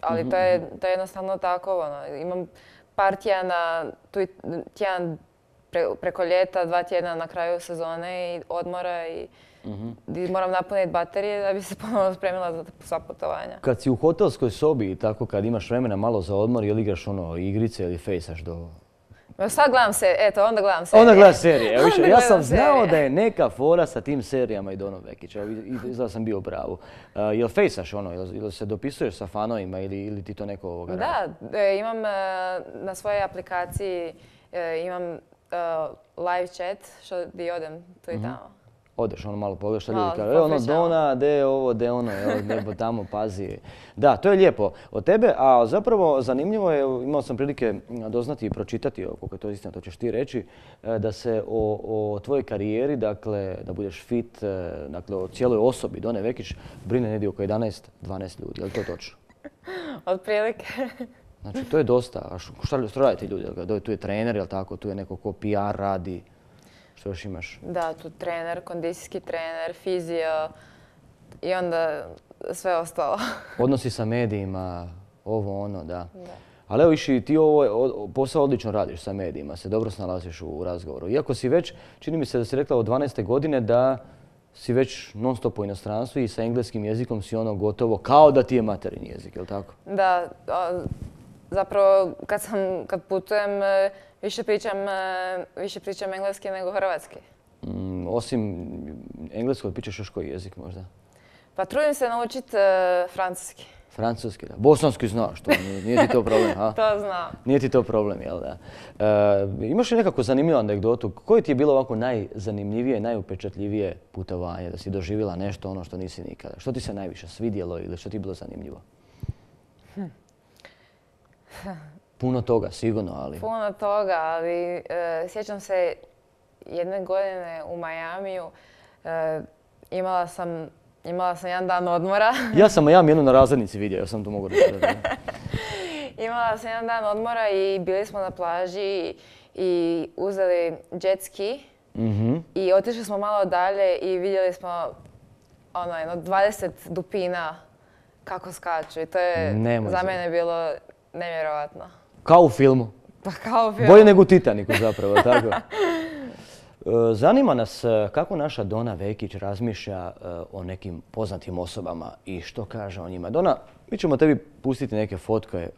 ali to, je, mhm. to je jednostavno tako, ono, imam par tjedana, tu tjedan preko ljeta, dva tjedna na kraju sezone i odmora i mm moram napuniti baterije da bi se ponovno spremila za sva putovanja. Kad si u hotelskoj sobi i tako kad imaš vremena malo za odmor ili igraš ono igrice ili fejsaš do Sad gledam se, eto, onda gledam serije. Onda (laughs) gledam serije. ja sam znao da je neka fora sa tim serijama i Donom Vekića. Izgleda sam bio u pravu. Uh, jel fejsaš ono, jel, se dopisuješ sa fanovima ili, ili ti to neko ovoga Da, e, imam e, na svojoj aplikaciji e, imam live chat što di odem tu i mhm. tamo odeš ono malo pogledaš šta ljudi kažu, e ono Dona, de ovo, de ono, nebo tamo, pazi. Da, to je lijepo od tebe, a zapravo zanimljivo je, imao sam prilike doznati i pročitati, koliko je to istina, to ćeš ti reći, e, da se o, o tvojoj karijeri, dakle, da budeš fit, e, dakle, o cijeloj osobi, Done Vekić, brine negdje oko 11-12 ljudi, je li to točno? (laughs) Od prilike. Znači, to je dosta. A šta rade ti ljudi? Tu je trener, jel tako? Tu je neko ko PR radi. Što još imaš? Da, tu trener, kondicijski trener, fizio i onda sve ostalo. (laughs) Odnosi sa medijima, ovo ono, da. Ali evo iši, ti ovo posao odlično radiš sa medijima, se dobro snalaziš u razgovoru. Iako si već, čini mi se da si rekla od 12. godine da si već non stop u inostranstvu i sa engleskim jezikom si ono gotovo kao da ti je materin jezik, je li tako? Da, zapravo kad, sam, kad putujem e, više pričam, e, više pričam engleski nego hrvatski. Mm, osim engleskog, pričaš još koji jezik možda? Pa trudim se naučiti e, francuski. Francuski, da. Bosanski znaš, to nije, ti to problem, ha? (laughs) to znam. Nije ti to problem, jel da? imaš li nekako zanimljivu anegdotu? Koje ti je bilo ovako najzanimljivije, najupečatljivije putovanje? Da si doživjela nešto ono što nisi nikada? Što ti se najviše svidjelo ili što ti je bilo zanimljivo? Hm. Puno toga, sigurno, ali... Puno toga, ali e, sjećam se jedne godine u Majamiju. E, imala sam Imala sam jedan dan odmora. (laughs) ja sam Majam jednu na razrednici vidio, ja sam to mogu reći. (laughs) Imala sam jedan dan odmora i bili smo na plaži i uzeli jet ski. Mhm. I otišli smo malo dalje i vidjeli smo ono, jedno 20 dupina kako skaču. I to je za mene bilo nevjerojatno. Kao u filmu. Pa kao u filmu. Bolje nego u Titaniku zapravo, tako. (laughs) E, zanima nas e, kako naša Dona Vekić razmišlja e, o nekim poznatim osobama i što kaže o njima. Dona, mi ćemo tebi pustiti neke fotke,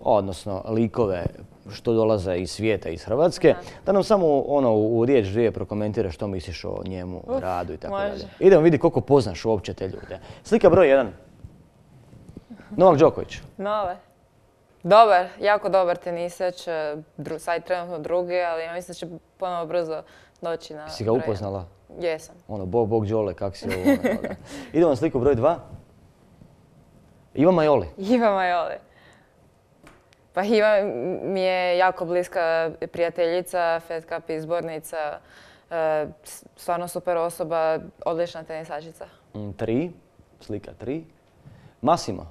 odnosno likove što dolaze iz svijeta, iz Hrvatske, da nam samo ono u riječ dvije prokomentiraš što misliš o njemu, o radu i tako dalje. Idemo vidi koliko poznaš uopće te ljude. Slika broj jedan. Novak Đoković. Nove. Dobar, jako dobar tenisač, e, sad trenutno drugi, ali ja mislim da će ponovo brzo doći na... Si ga upoznala? Jesam. Ono, bog, bog Đole, kak si ovo. Ono, (laughs) Idemo na sliku broj dva. Iva Majoli. Iva Majoli. Pa Iva mi je jako bliska prijateljica, Fed Cup izbornica, e, stvarno super osoba, odlična tenisačica. Mm, tri, slika tri. Masimo.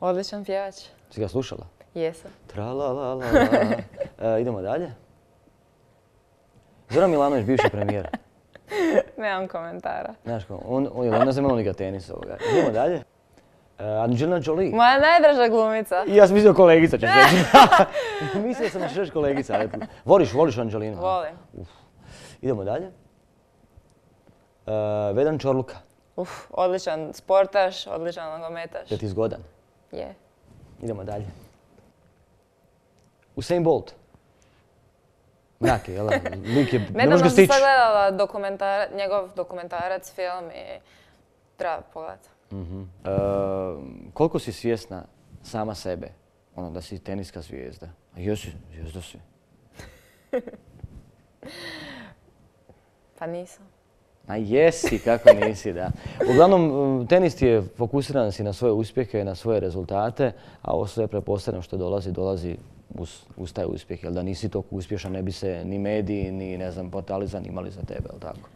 Odličan pjevač. Si ga slušala? Jesam. Tra la la la (laughs) e, idemo dalje. Zoran Milanović, bivši premijer. (laughs) Nemam komentara. Znaš ko, on, on na zemljeno igra tenis ovoga. Idemo dalje. Uh, Angelina Jolie. Moja najdraža glumica. Ja sam mislio kolegica ćeš reći. (laughs) mislio sam da ćeš reći kolegica. Voliš, voliš Angelinu? Volim. Uf. Idemo dalje. Uh, Vedan Čorluka. Uf, odličan sportaš, odličan nogometaš. Je ti zgodan? Je. Idemo dalje. Usain Bolt. Mrak je, jel? Lik je, ne Nedavno sam sad gledala njegov dokumentarac, film i treba pogledati. Uh koliko si svjesna sama sebe, ono da si teniska zvijezda? A jesi, zvijezda si. (laughs) pa nisam. A jesi, kako nisi, da. Uglavnom, tenis ti je fokusiran si na svoje uspjehe, na svoje rezultate, a ovo sve prepostavljam što dolazi, dolazi uz, uz taj uspjeh. Jel da nisi toliko uspješan, ne bi se ni mediji, ni ne znam, portali zanimali za tebe, jel tako?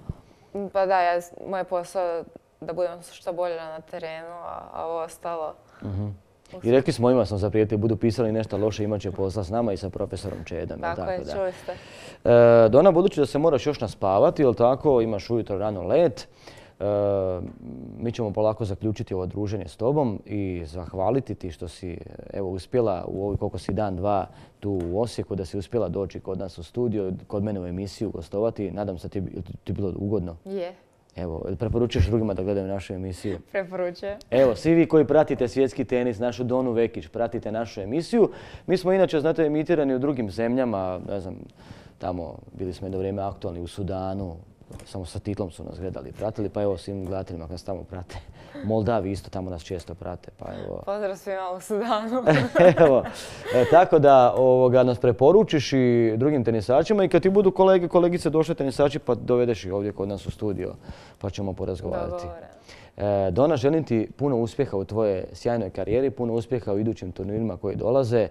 Pa da, ja, moj posao da budem što bolje na terenu, a, ovo ostalo... Mhm. I rekli smo ima sam zaprijetio, budu pisali nešto loše, imat će posla s nama i sa profesorom Čedom. Tako, tako je, čuli ste. E, Dona, budući da se moraš još naspavati, jel tako, imaš ujutro rano let, e, mi ćemo polako zaključiti ovo druženje s tobom i zahvaliti ti što si evo, uspjela u ovoj koliko si dan, dva tu u Osijeku, da si uspjela doći kod nas u studio, kod mene u emisiju gostovati. Nadam se ti, ti bilo ugodno. Je. Evo, preporučuješ drugima da gledaju našu emisiju? Preporučujem. Evo, svi vi koji pratite svjetski tenis, našu Donu Vekić, pratite našu emisiju. Mi smo inače, znate, emitirani u drugim zemljama, ne znam, tamo bili smo jedno vrijeme aktualni u Sudanu, samo sa titlom su nas gledali i pratili, pa evo svim gledateljima koji nas tamo prate. (laughs) Moldavi isto tamo nas često prate. Pa evo. (laughs) Pozdrav svima u Sudanu. (laughs) evo, e, tako da ovoga, nas preporučiš i drugim tenisačima i kad ti budu kolege, kolegice došli tenisači pa dovedeš ih ovdje kod nas u studio pa ćemo porazgovarati. E, Dona, želim ti puno uspjeha u tvoje sjajnoj karijeri, puno uspjeha u idućim turnirima koji dolaze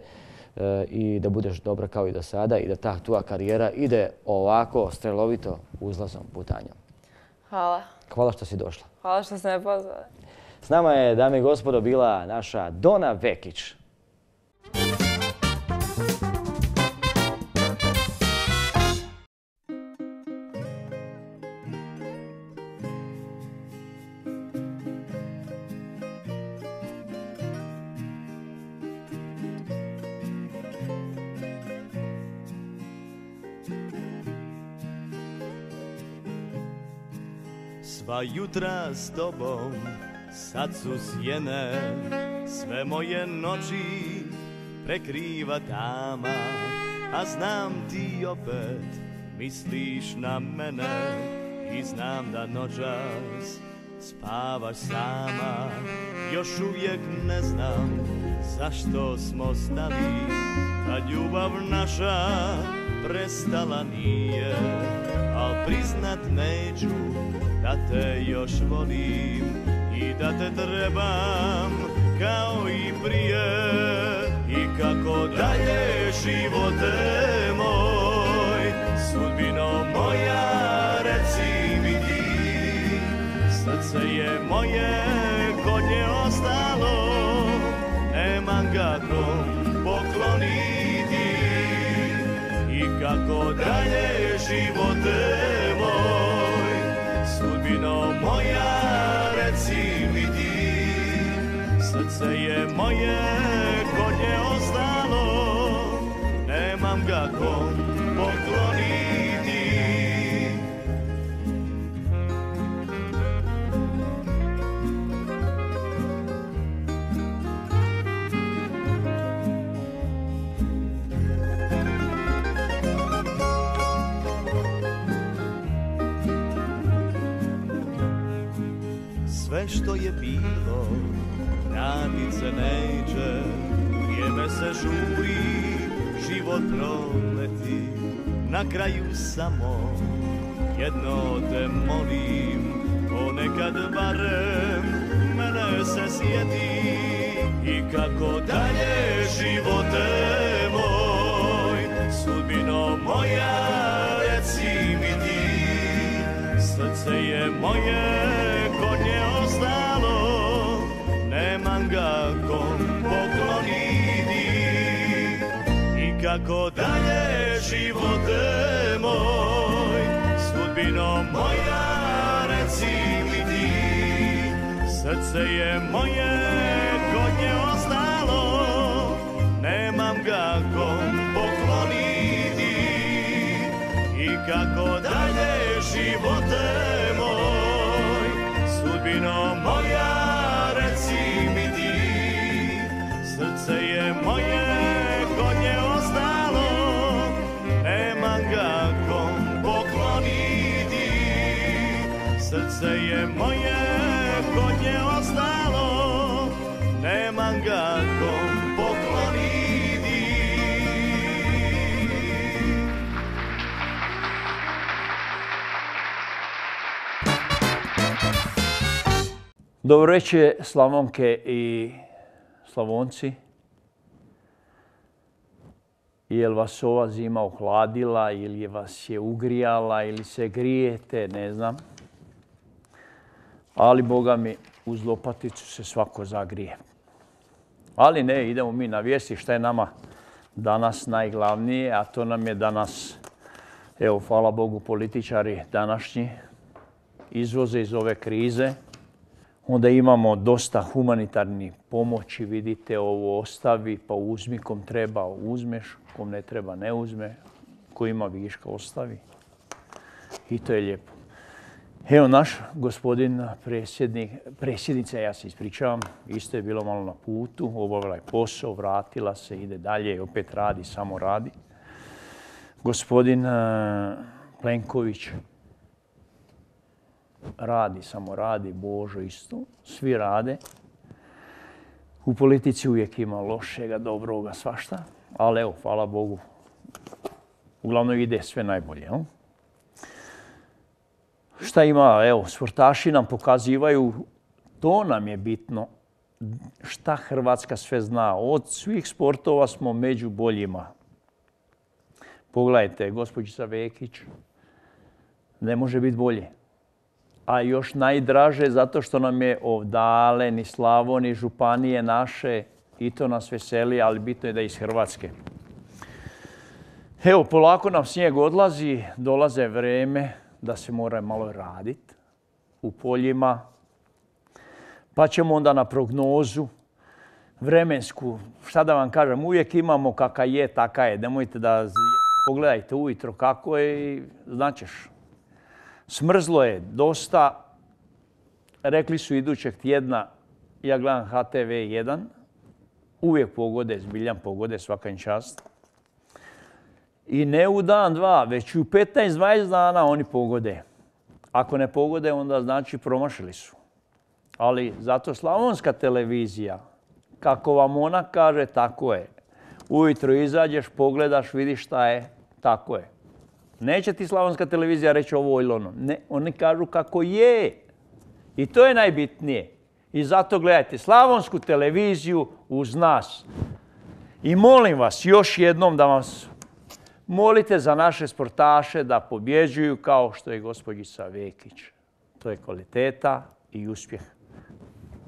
i da budeš dobra kao i do sada i da ta tvoja karijera ide ovako strelovito uzlazom putanjom. Hvala. Hvala što si došla. Hvala što ste me pozvali. S nama je, dame i gospodo, bila naša Dona Vekić. Sva jutra s tobom, sad su sjene, sve moje noći prekriva tama, a znam ti opet misliš na mene i znam da noćas spavaš sama. Još uvijek ne znam zašto smo stali, kad ljubav naša prestala nije, al priznat neću da te još volim i da te trebam kao i prije. I kako dalje živote moj sudbino moja reci mi ti srce je moje kod nje ostalo nemam ga pokloniti. I kako dalje živote Srce je moje kod nje ostalo, nemam ga je bilo vratit se neće, vrijeme se žuri, život proleti, na kraju samo jedno te molim, ponekad barem mene se sjeti. I kako dalje živote moj, sudbino moja reci mi ti, srce je moje ako dane živote môj, s hudbinou moja reci mi ty. Srdce je moje, godne ostalo, nemám ga kom pokloniti. I kako dane živote môj, s hudbinou moja reci mi ty. Srdce je moje, Srce je moje kod nje ostalo, nemam ga kom pokloniti. Dobro reće Slavonke i Slavonci. Jel vas ova zima ohladila ili vas je ugrijala ili se grijete, ne znam. Ali Boga mi, uz lopaticu se svako zagrije. Ali ne, idemo mi na vijesti šta je nama danas najglavnije, a to nam je danas, evo, hvala Bogu, političari današnji izvoze iz ove krize. Onda imamo dosta humanitarnih pomoći, vidite ovo ostavi, pa uzmi kom treba, uzmeš, kom ne treba ne uzme, ko ima viška ostavi. I to je lijepo. Evo naš gospodin predsjednik, predsjednica, ja se ispričavam, isto je bilo malo na putu, obavila je posao, vratila se, ide dalje, opet radi, samo radi. Gospodin eh, Plenković radi, samo radi, Božo isto, svi rade. U politici uvijek ima lošega, dobroga, svašta, ali evo, hvala Bogu, uglavnom ide sve najbolje. Šta ima, evo, sportaši nam pokazivaju, to nam je bitno, šta Hrvatska sve zna. Od svih sportova smo među boljima. Pogledajte, gospođica Vekić, ne može biti bolje a još najdraže zato što nam je ovdale, ni Slavoni, županije naše i to nas veseli, ali bitno je da je iz Hrvatske. Evo, polako nam snijeg odlazi, dolaze vreme da se mora malo raditi u poljima, pa ćemo onda na prognozu vremensku, šta da vam kažem, uvijek imamo kaka je, taka je, nemojte da pogledajte ujutro kako je i značeš Smrzlo je dosta. Rekli su idućeg tjedna, ja gledam HTV 1, uvijek pogode, zbiljam pogode, svaka čast. I ne u dan, dva, već u 15-20 dana oni pogode. Ako ne pogode, onda znači promašili su. Ali zato slavonska televizija, kako vam ona kaže, tako je. Ujutro izađeš, pogledaš, vidiš šta je, tako je. Neće ti slavonska televizija reći ovo ili ono. Ne, oni kažu kako je. I to je najbitnije. I zato gledajte slavonsku televiziju uz nas. I molim vas još jednom da vas molite za naše sportaše da pobjeđuju kao što je gospođica Vekić. To je kvaliteta i uspjeh.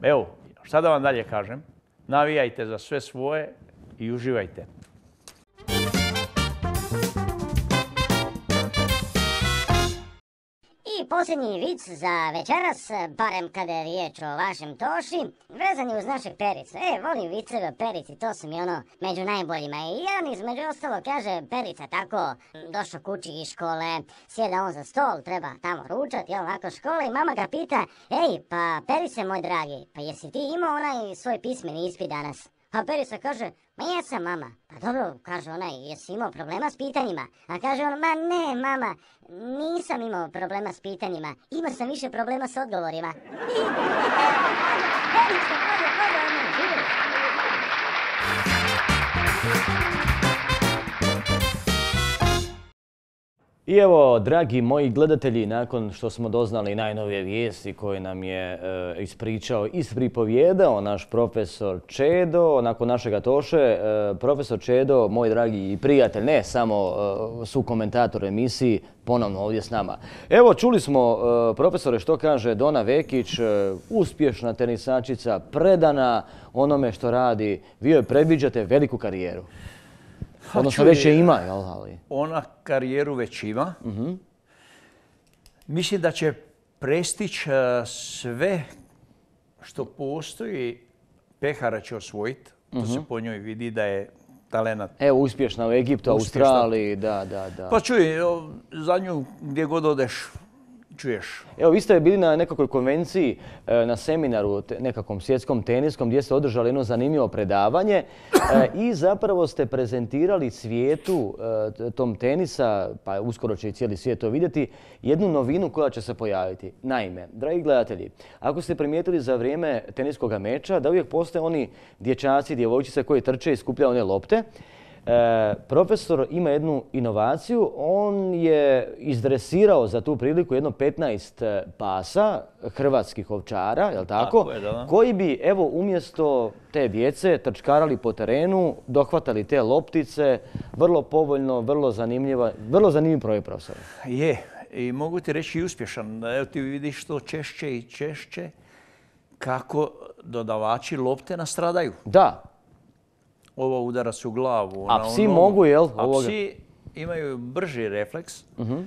Evo, šta da vam dalje kažem? Navijajte za sve svoje i uživajte. Posljednji vic za večeras, barem kada je riječ o vašem Toši, vezan je uz našeg Perica. E, volim viceve o Perici, to su mi ono među najboljima. I jedan između ostalo kaže Perica tako, došao kući iz škole, sjeda on za stol, treba tamo ručati, jel nakon škole i mama ga pita, ej, pa Perice moj dragi, pa jesi ti imao onaj svoj pismeni ispit danas? A Perica kaže, ma jesam mama. Pa dobro, kaže ona, jesi imao problema s pitanjima? A kaže on, ma ne mama, nisam imao problema s pitanjima, imao sam više problema s odgovorima. (laughs) I evo, dragi moji gledatelji, nakon što smo doznali najnovije vijesti koje nam je e, ispričao, ispripovjedao naš profesor Čedo, nakon našega Toše, e, profesor Čedo, moj dragi i prijatelj, ne samo e, su komentator emisiji, ponovno ovdje s nama. Evo, čuli smo, profesore, što kaže Dona Vekić, uspješna tenisačica, predana onome što radi. Vi joj predviđate veliku karijeru. Odnosno već je ima, jel? Ali... Ona karijeru već ima. Mhm. Mislim da će prestić e, sve što postoji. Pehara će osvojiti. To se mhm. po njoj vidi da je talenat. Evo, uspješna u Egiptu, Australiji, da, da, da. Pa čuj, za nju gdje god odeš, čuješ? Evo, vi ste bili na nekakvoj konvenciji, e, na seminaru nekakvom svjetskom teniskom gdje ste održali jedno zanimljivo predavanje e, i zapravo ste prezentirali svijetu e, tom tenisa, pa uskoro će i cijeli svijet to vidjeti, jednu novinu koja će se pojaviti. Naime, dragi gledatelji, ako ste primijetili za vrijeme teniskog meča da uvijek postoje oni dječaci, djevojčice koji trče i skupljaju one lopte, E, profesor ima jednu inovaciju, on je izdresirao za tu priliku jedno 15 e, pasa hrvatskih ovčara, jel tako? Koji bi, evo, umjesto te djece trčkarali po terenu, dohvatali te loptice, vrlo povoljno, vrlo zanimljiva, vrlo zanimljiv projekt profesor. Je, i mogu ti reći i uspješan. Evo ti vidiš to češće i češće kako dodavači lopte nastradaju. Da, ovo udara se u glavu. A psi mogu, jel? A psi imaju brži refleks. Mhm.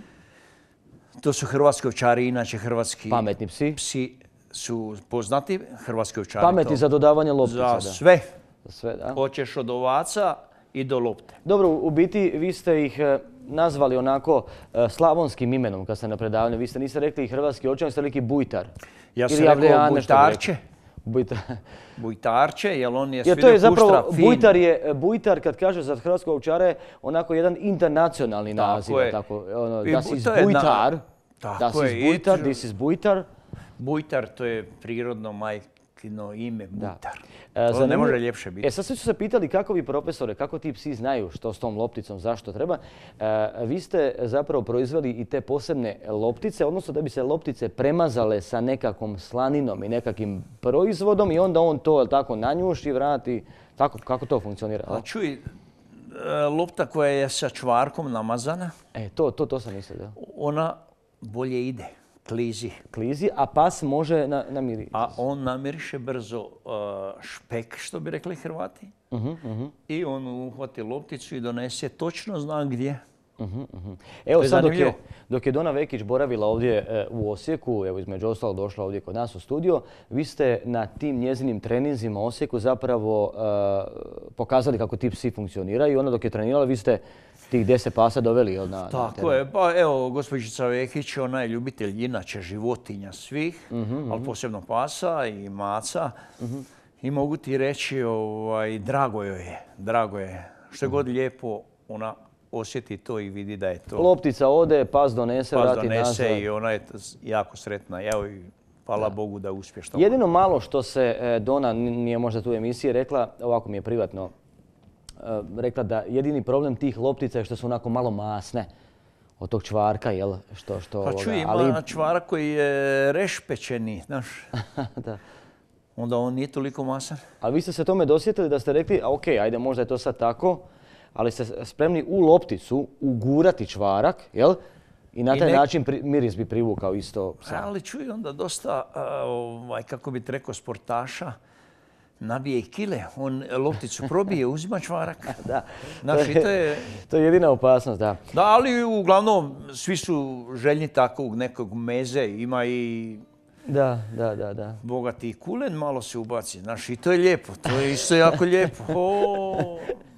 To su hrvatski ovčari, inače hrvatski... Pametni psi. Psi su poznati, hrvatski ovčari. Pametni za dodavanje loptica, Za sve. Za sve, da. Hoćeš od ovaca i do lopte. Dobro, u biti vi ste ih e, nazvali onako e, slavonskim imenom kad ste na predavanju. Vi ste niste rekli hrvatski ovčar, ste rekli bujtar. Ja sam rekao bujtarče. (laughs) Bujtarče, jer on je to je zapravo, bujtar je, bujtar kad kaže za hrvatsko ovčare, onako jedan internacionalni naziv. Tako, ono, das is bujtar, das is bujtar, this is bujtar. Bujtar, to je prirodno majkino ime, bujtar. E, to ne može ljepše biti. E sad svi su se pitali kako vi profesore, kako ti psi znaju što s tom lopticom, zašto treba. E, vi ste zapravo proizveli i te posebne loptice, odnosno da bi se loptice premazale sa nekakvom slaninom i nekakvim proizvodom i onda on to tako nanjuši, vrati. Tako, kako to funkcionira? A čuj, e, lopta koja je sa čvarkom namazana. E, to, to, to sam mislio, da. Ona bolje ide klizi. Klizi, a pas može na, namiriti. A on namiriše brzo uh, špek, što bi rekli Hrvati. Uh-huh, uh-huh. I on uhvati lopticu i donese točno zna gdje. Uh-huh, evo sad dok je, dok je Dona Vekić boravila ovdje e, u Osijeku, evo između ostalo došla ovdje kod nas u studio, vi ste na tim njezinim treninzima u Osijeku zapravo uh, pokazali kako ti psi funkcioniraju i onda dok je trenirala vi ste tih deset pasa doveli na, Tako je, pa evo, gospođica Vekić, ona je ljubitelj inače životinja svih, mm ali posebno pasa i maca. Mhm. I mogu ti reći, ovaj, drago joj je, drago je. Što je god mhm. lijepo, ona osjeti to i vidi da je to. Loptica ode, pas donese, pas vrati donese i ona je jako sretna. Evo i hvala Bogu da uspješno. Jedino malo što se e, Dona, nije možda tu emisiji rekla, ovako mi je privatno rekla da jedini problem tih loptica je što su onako malo masne od tog čvarka, jel? Što, što, pa čuj, ima ali... čvarak koji je rešpečeni, znaš. (laughs) da. Onda on nije toliko masan. A vi ste se tome dosjetili da ste rekli, a ok, ajde, možda je to sad tako, ali ste spremni u lopticu ugurati čvarak, jel? I na taj način miris bi privukao isto. Ali čuj, onda dosta, ovaj, kako bi rekao, sportaša, nabije i kile, on lopticu probije, uzima čvarak. (laughs) da, Naši, to, je, to je jedina opasnost, da. Da, ali uglavnom svi su željni takvog nekog meze, ima i da, da, da, da. Bogati kulen malo se ubaci, znaš, i to je lijepo, to je isto jako lijepo.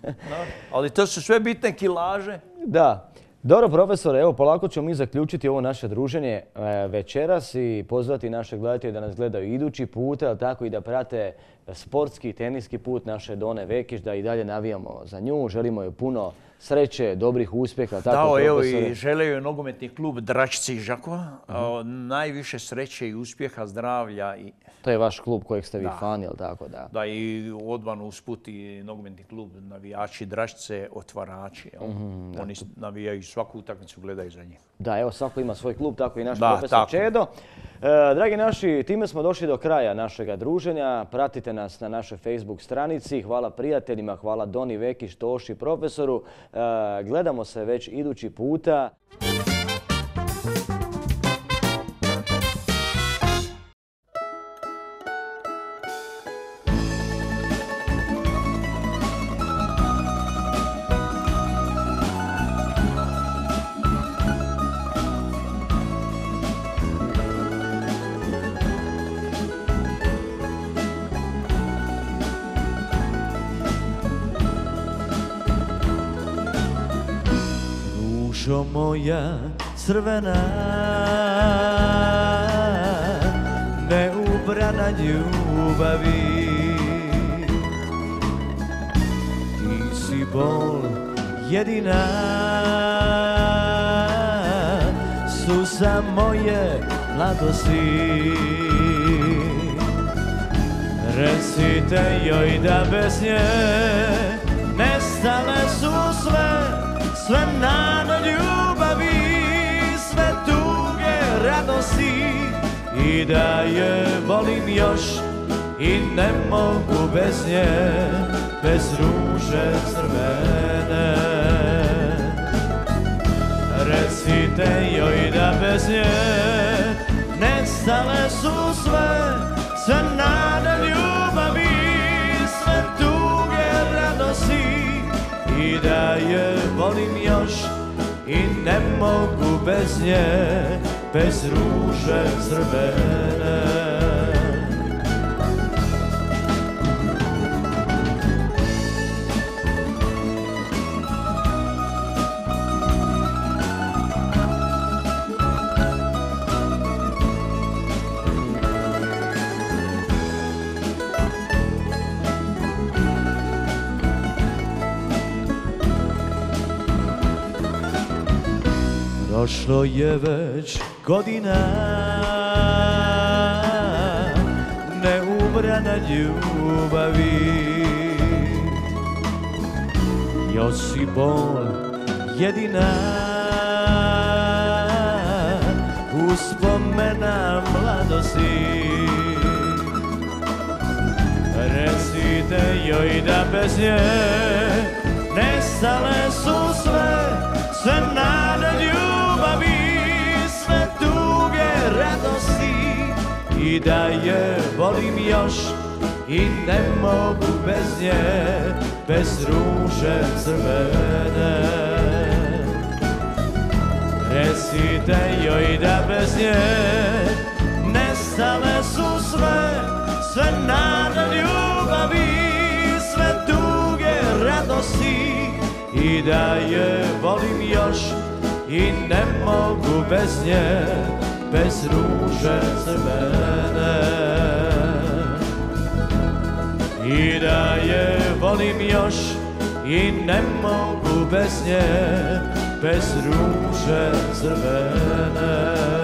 (laughs) Ali to su sve bitne kilaže. Da. Dobro, profesore, evo polako ćemo mi zaključiti ovo naše druženje e, večeras i pozvati naše gledatelje da nas gledaju idući put, ali tako i da prate sportski, teniski put naše Done Vekiš, da i dalje navijamo za nju. Želimo joj puno sreće, dobrih uspjeha. Tako, da, evo i žele joj nogometni klub Dračci iz Žakova. Mhm. Najviše sreće i uspjeha, zdravlja. I... To je vaš klub kojeg ste vi fan, jel tako? Da, da i odvan usput i nogometni klub navijači Dračce, otvarači. Mm Oni navijaju svaku utakmicu, gledaju za njih. Da, evo svako ima svoj klub, tako i naš profesor Čedo. E, dragi naši, time smo došli do kraja našega druženja. Pratite nas na našoj Facebook stranici. Hvala prijateljima, hvala Doni Vekiš, Toši, profesoru. E, gledamo se već idući puta. Moja crvena. Neubrana ljubavi. Ti si bol jedina. Susa moje mladosti. Recite joj da bez nje ne Nestale su sve, sve nade I da je volim još i ne mogu bez nje Bez ruže crvene. Recite joj da bez nje Nestale su sve, sve nade ljubavi Sve tuge radosti. I da je volim još i ne mogu bez nje Bez ruže crvene Prošlo je već godina. Neubrana ljubavi. Još si bol jedina. Uspomena mladosti. Recite joj da bez nje Nestale su i da je volim još i ne mogu bez nje, bez ruže crvene. Recite joj da bez nje nestale su sve, sve nade ljubavi, sve tuge radosti i da je volim još i ne mogu bez nje, bez ruže crvene. I da je volim još i ne mogu bez nje Bez ruže crvene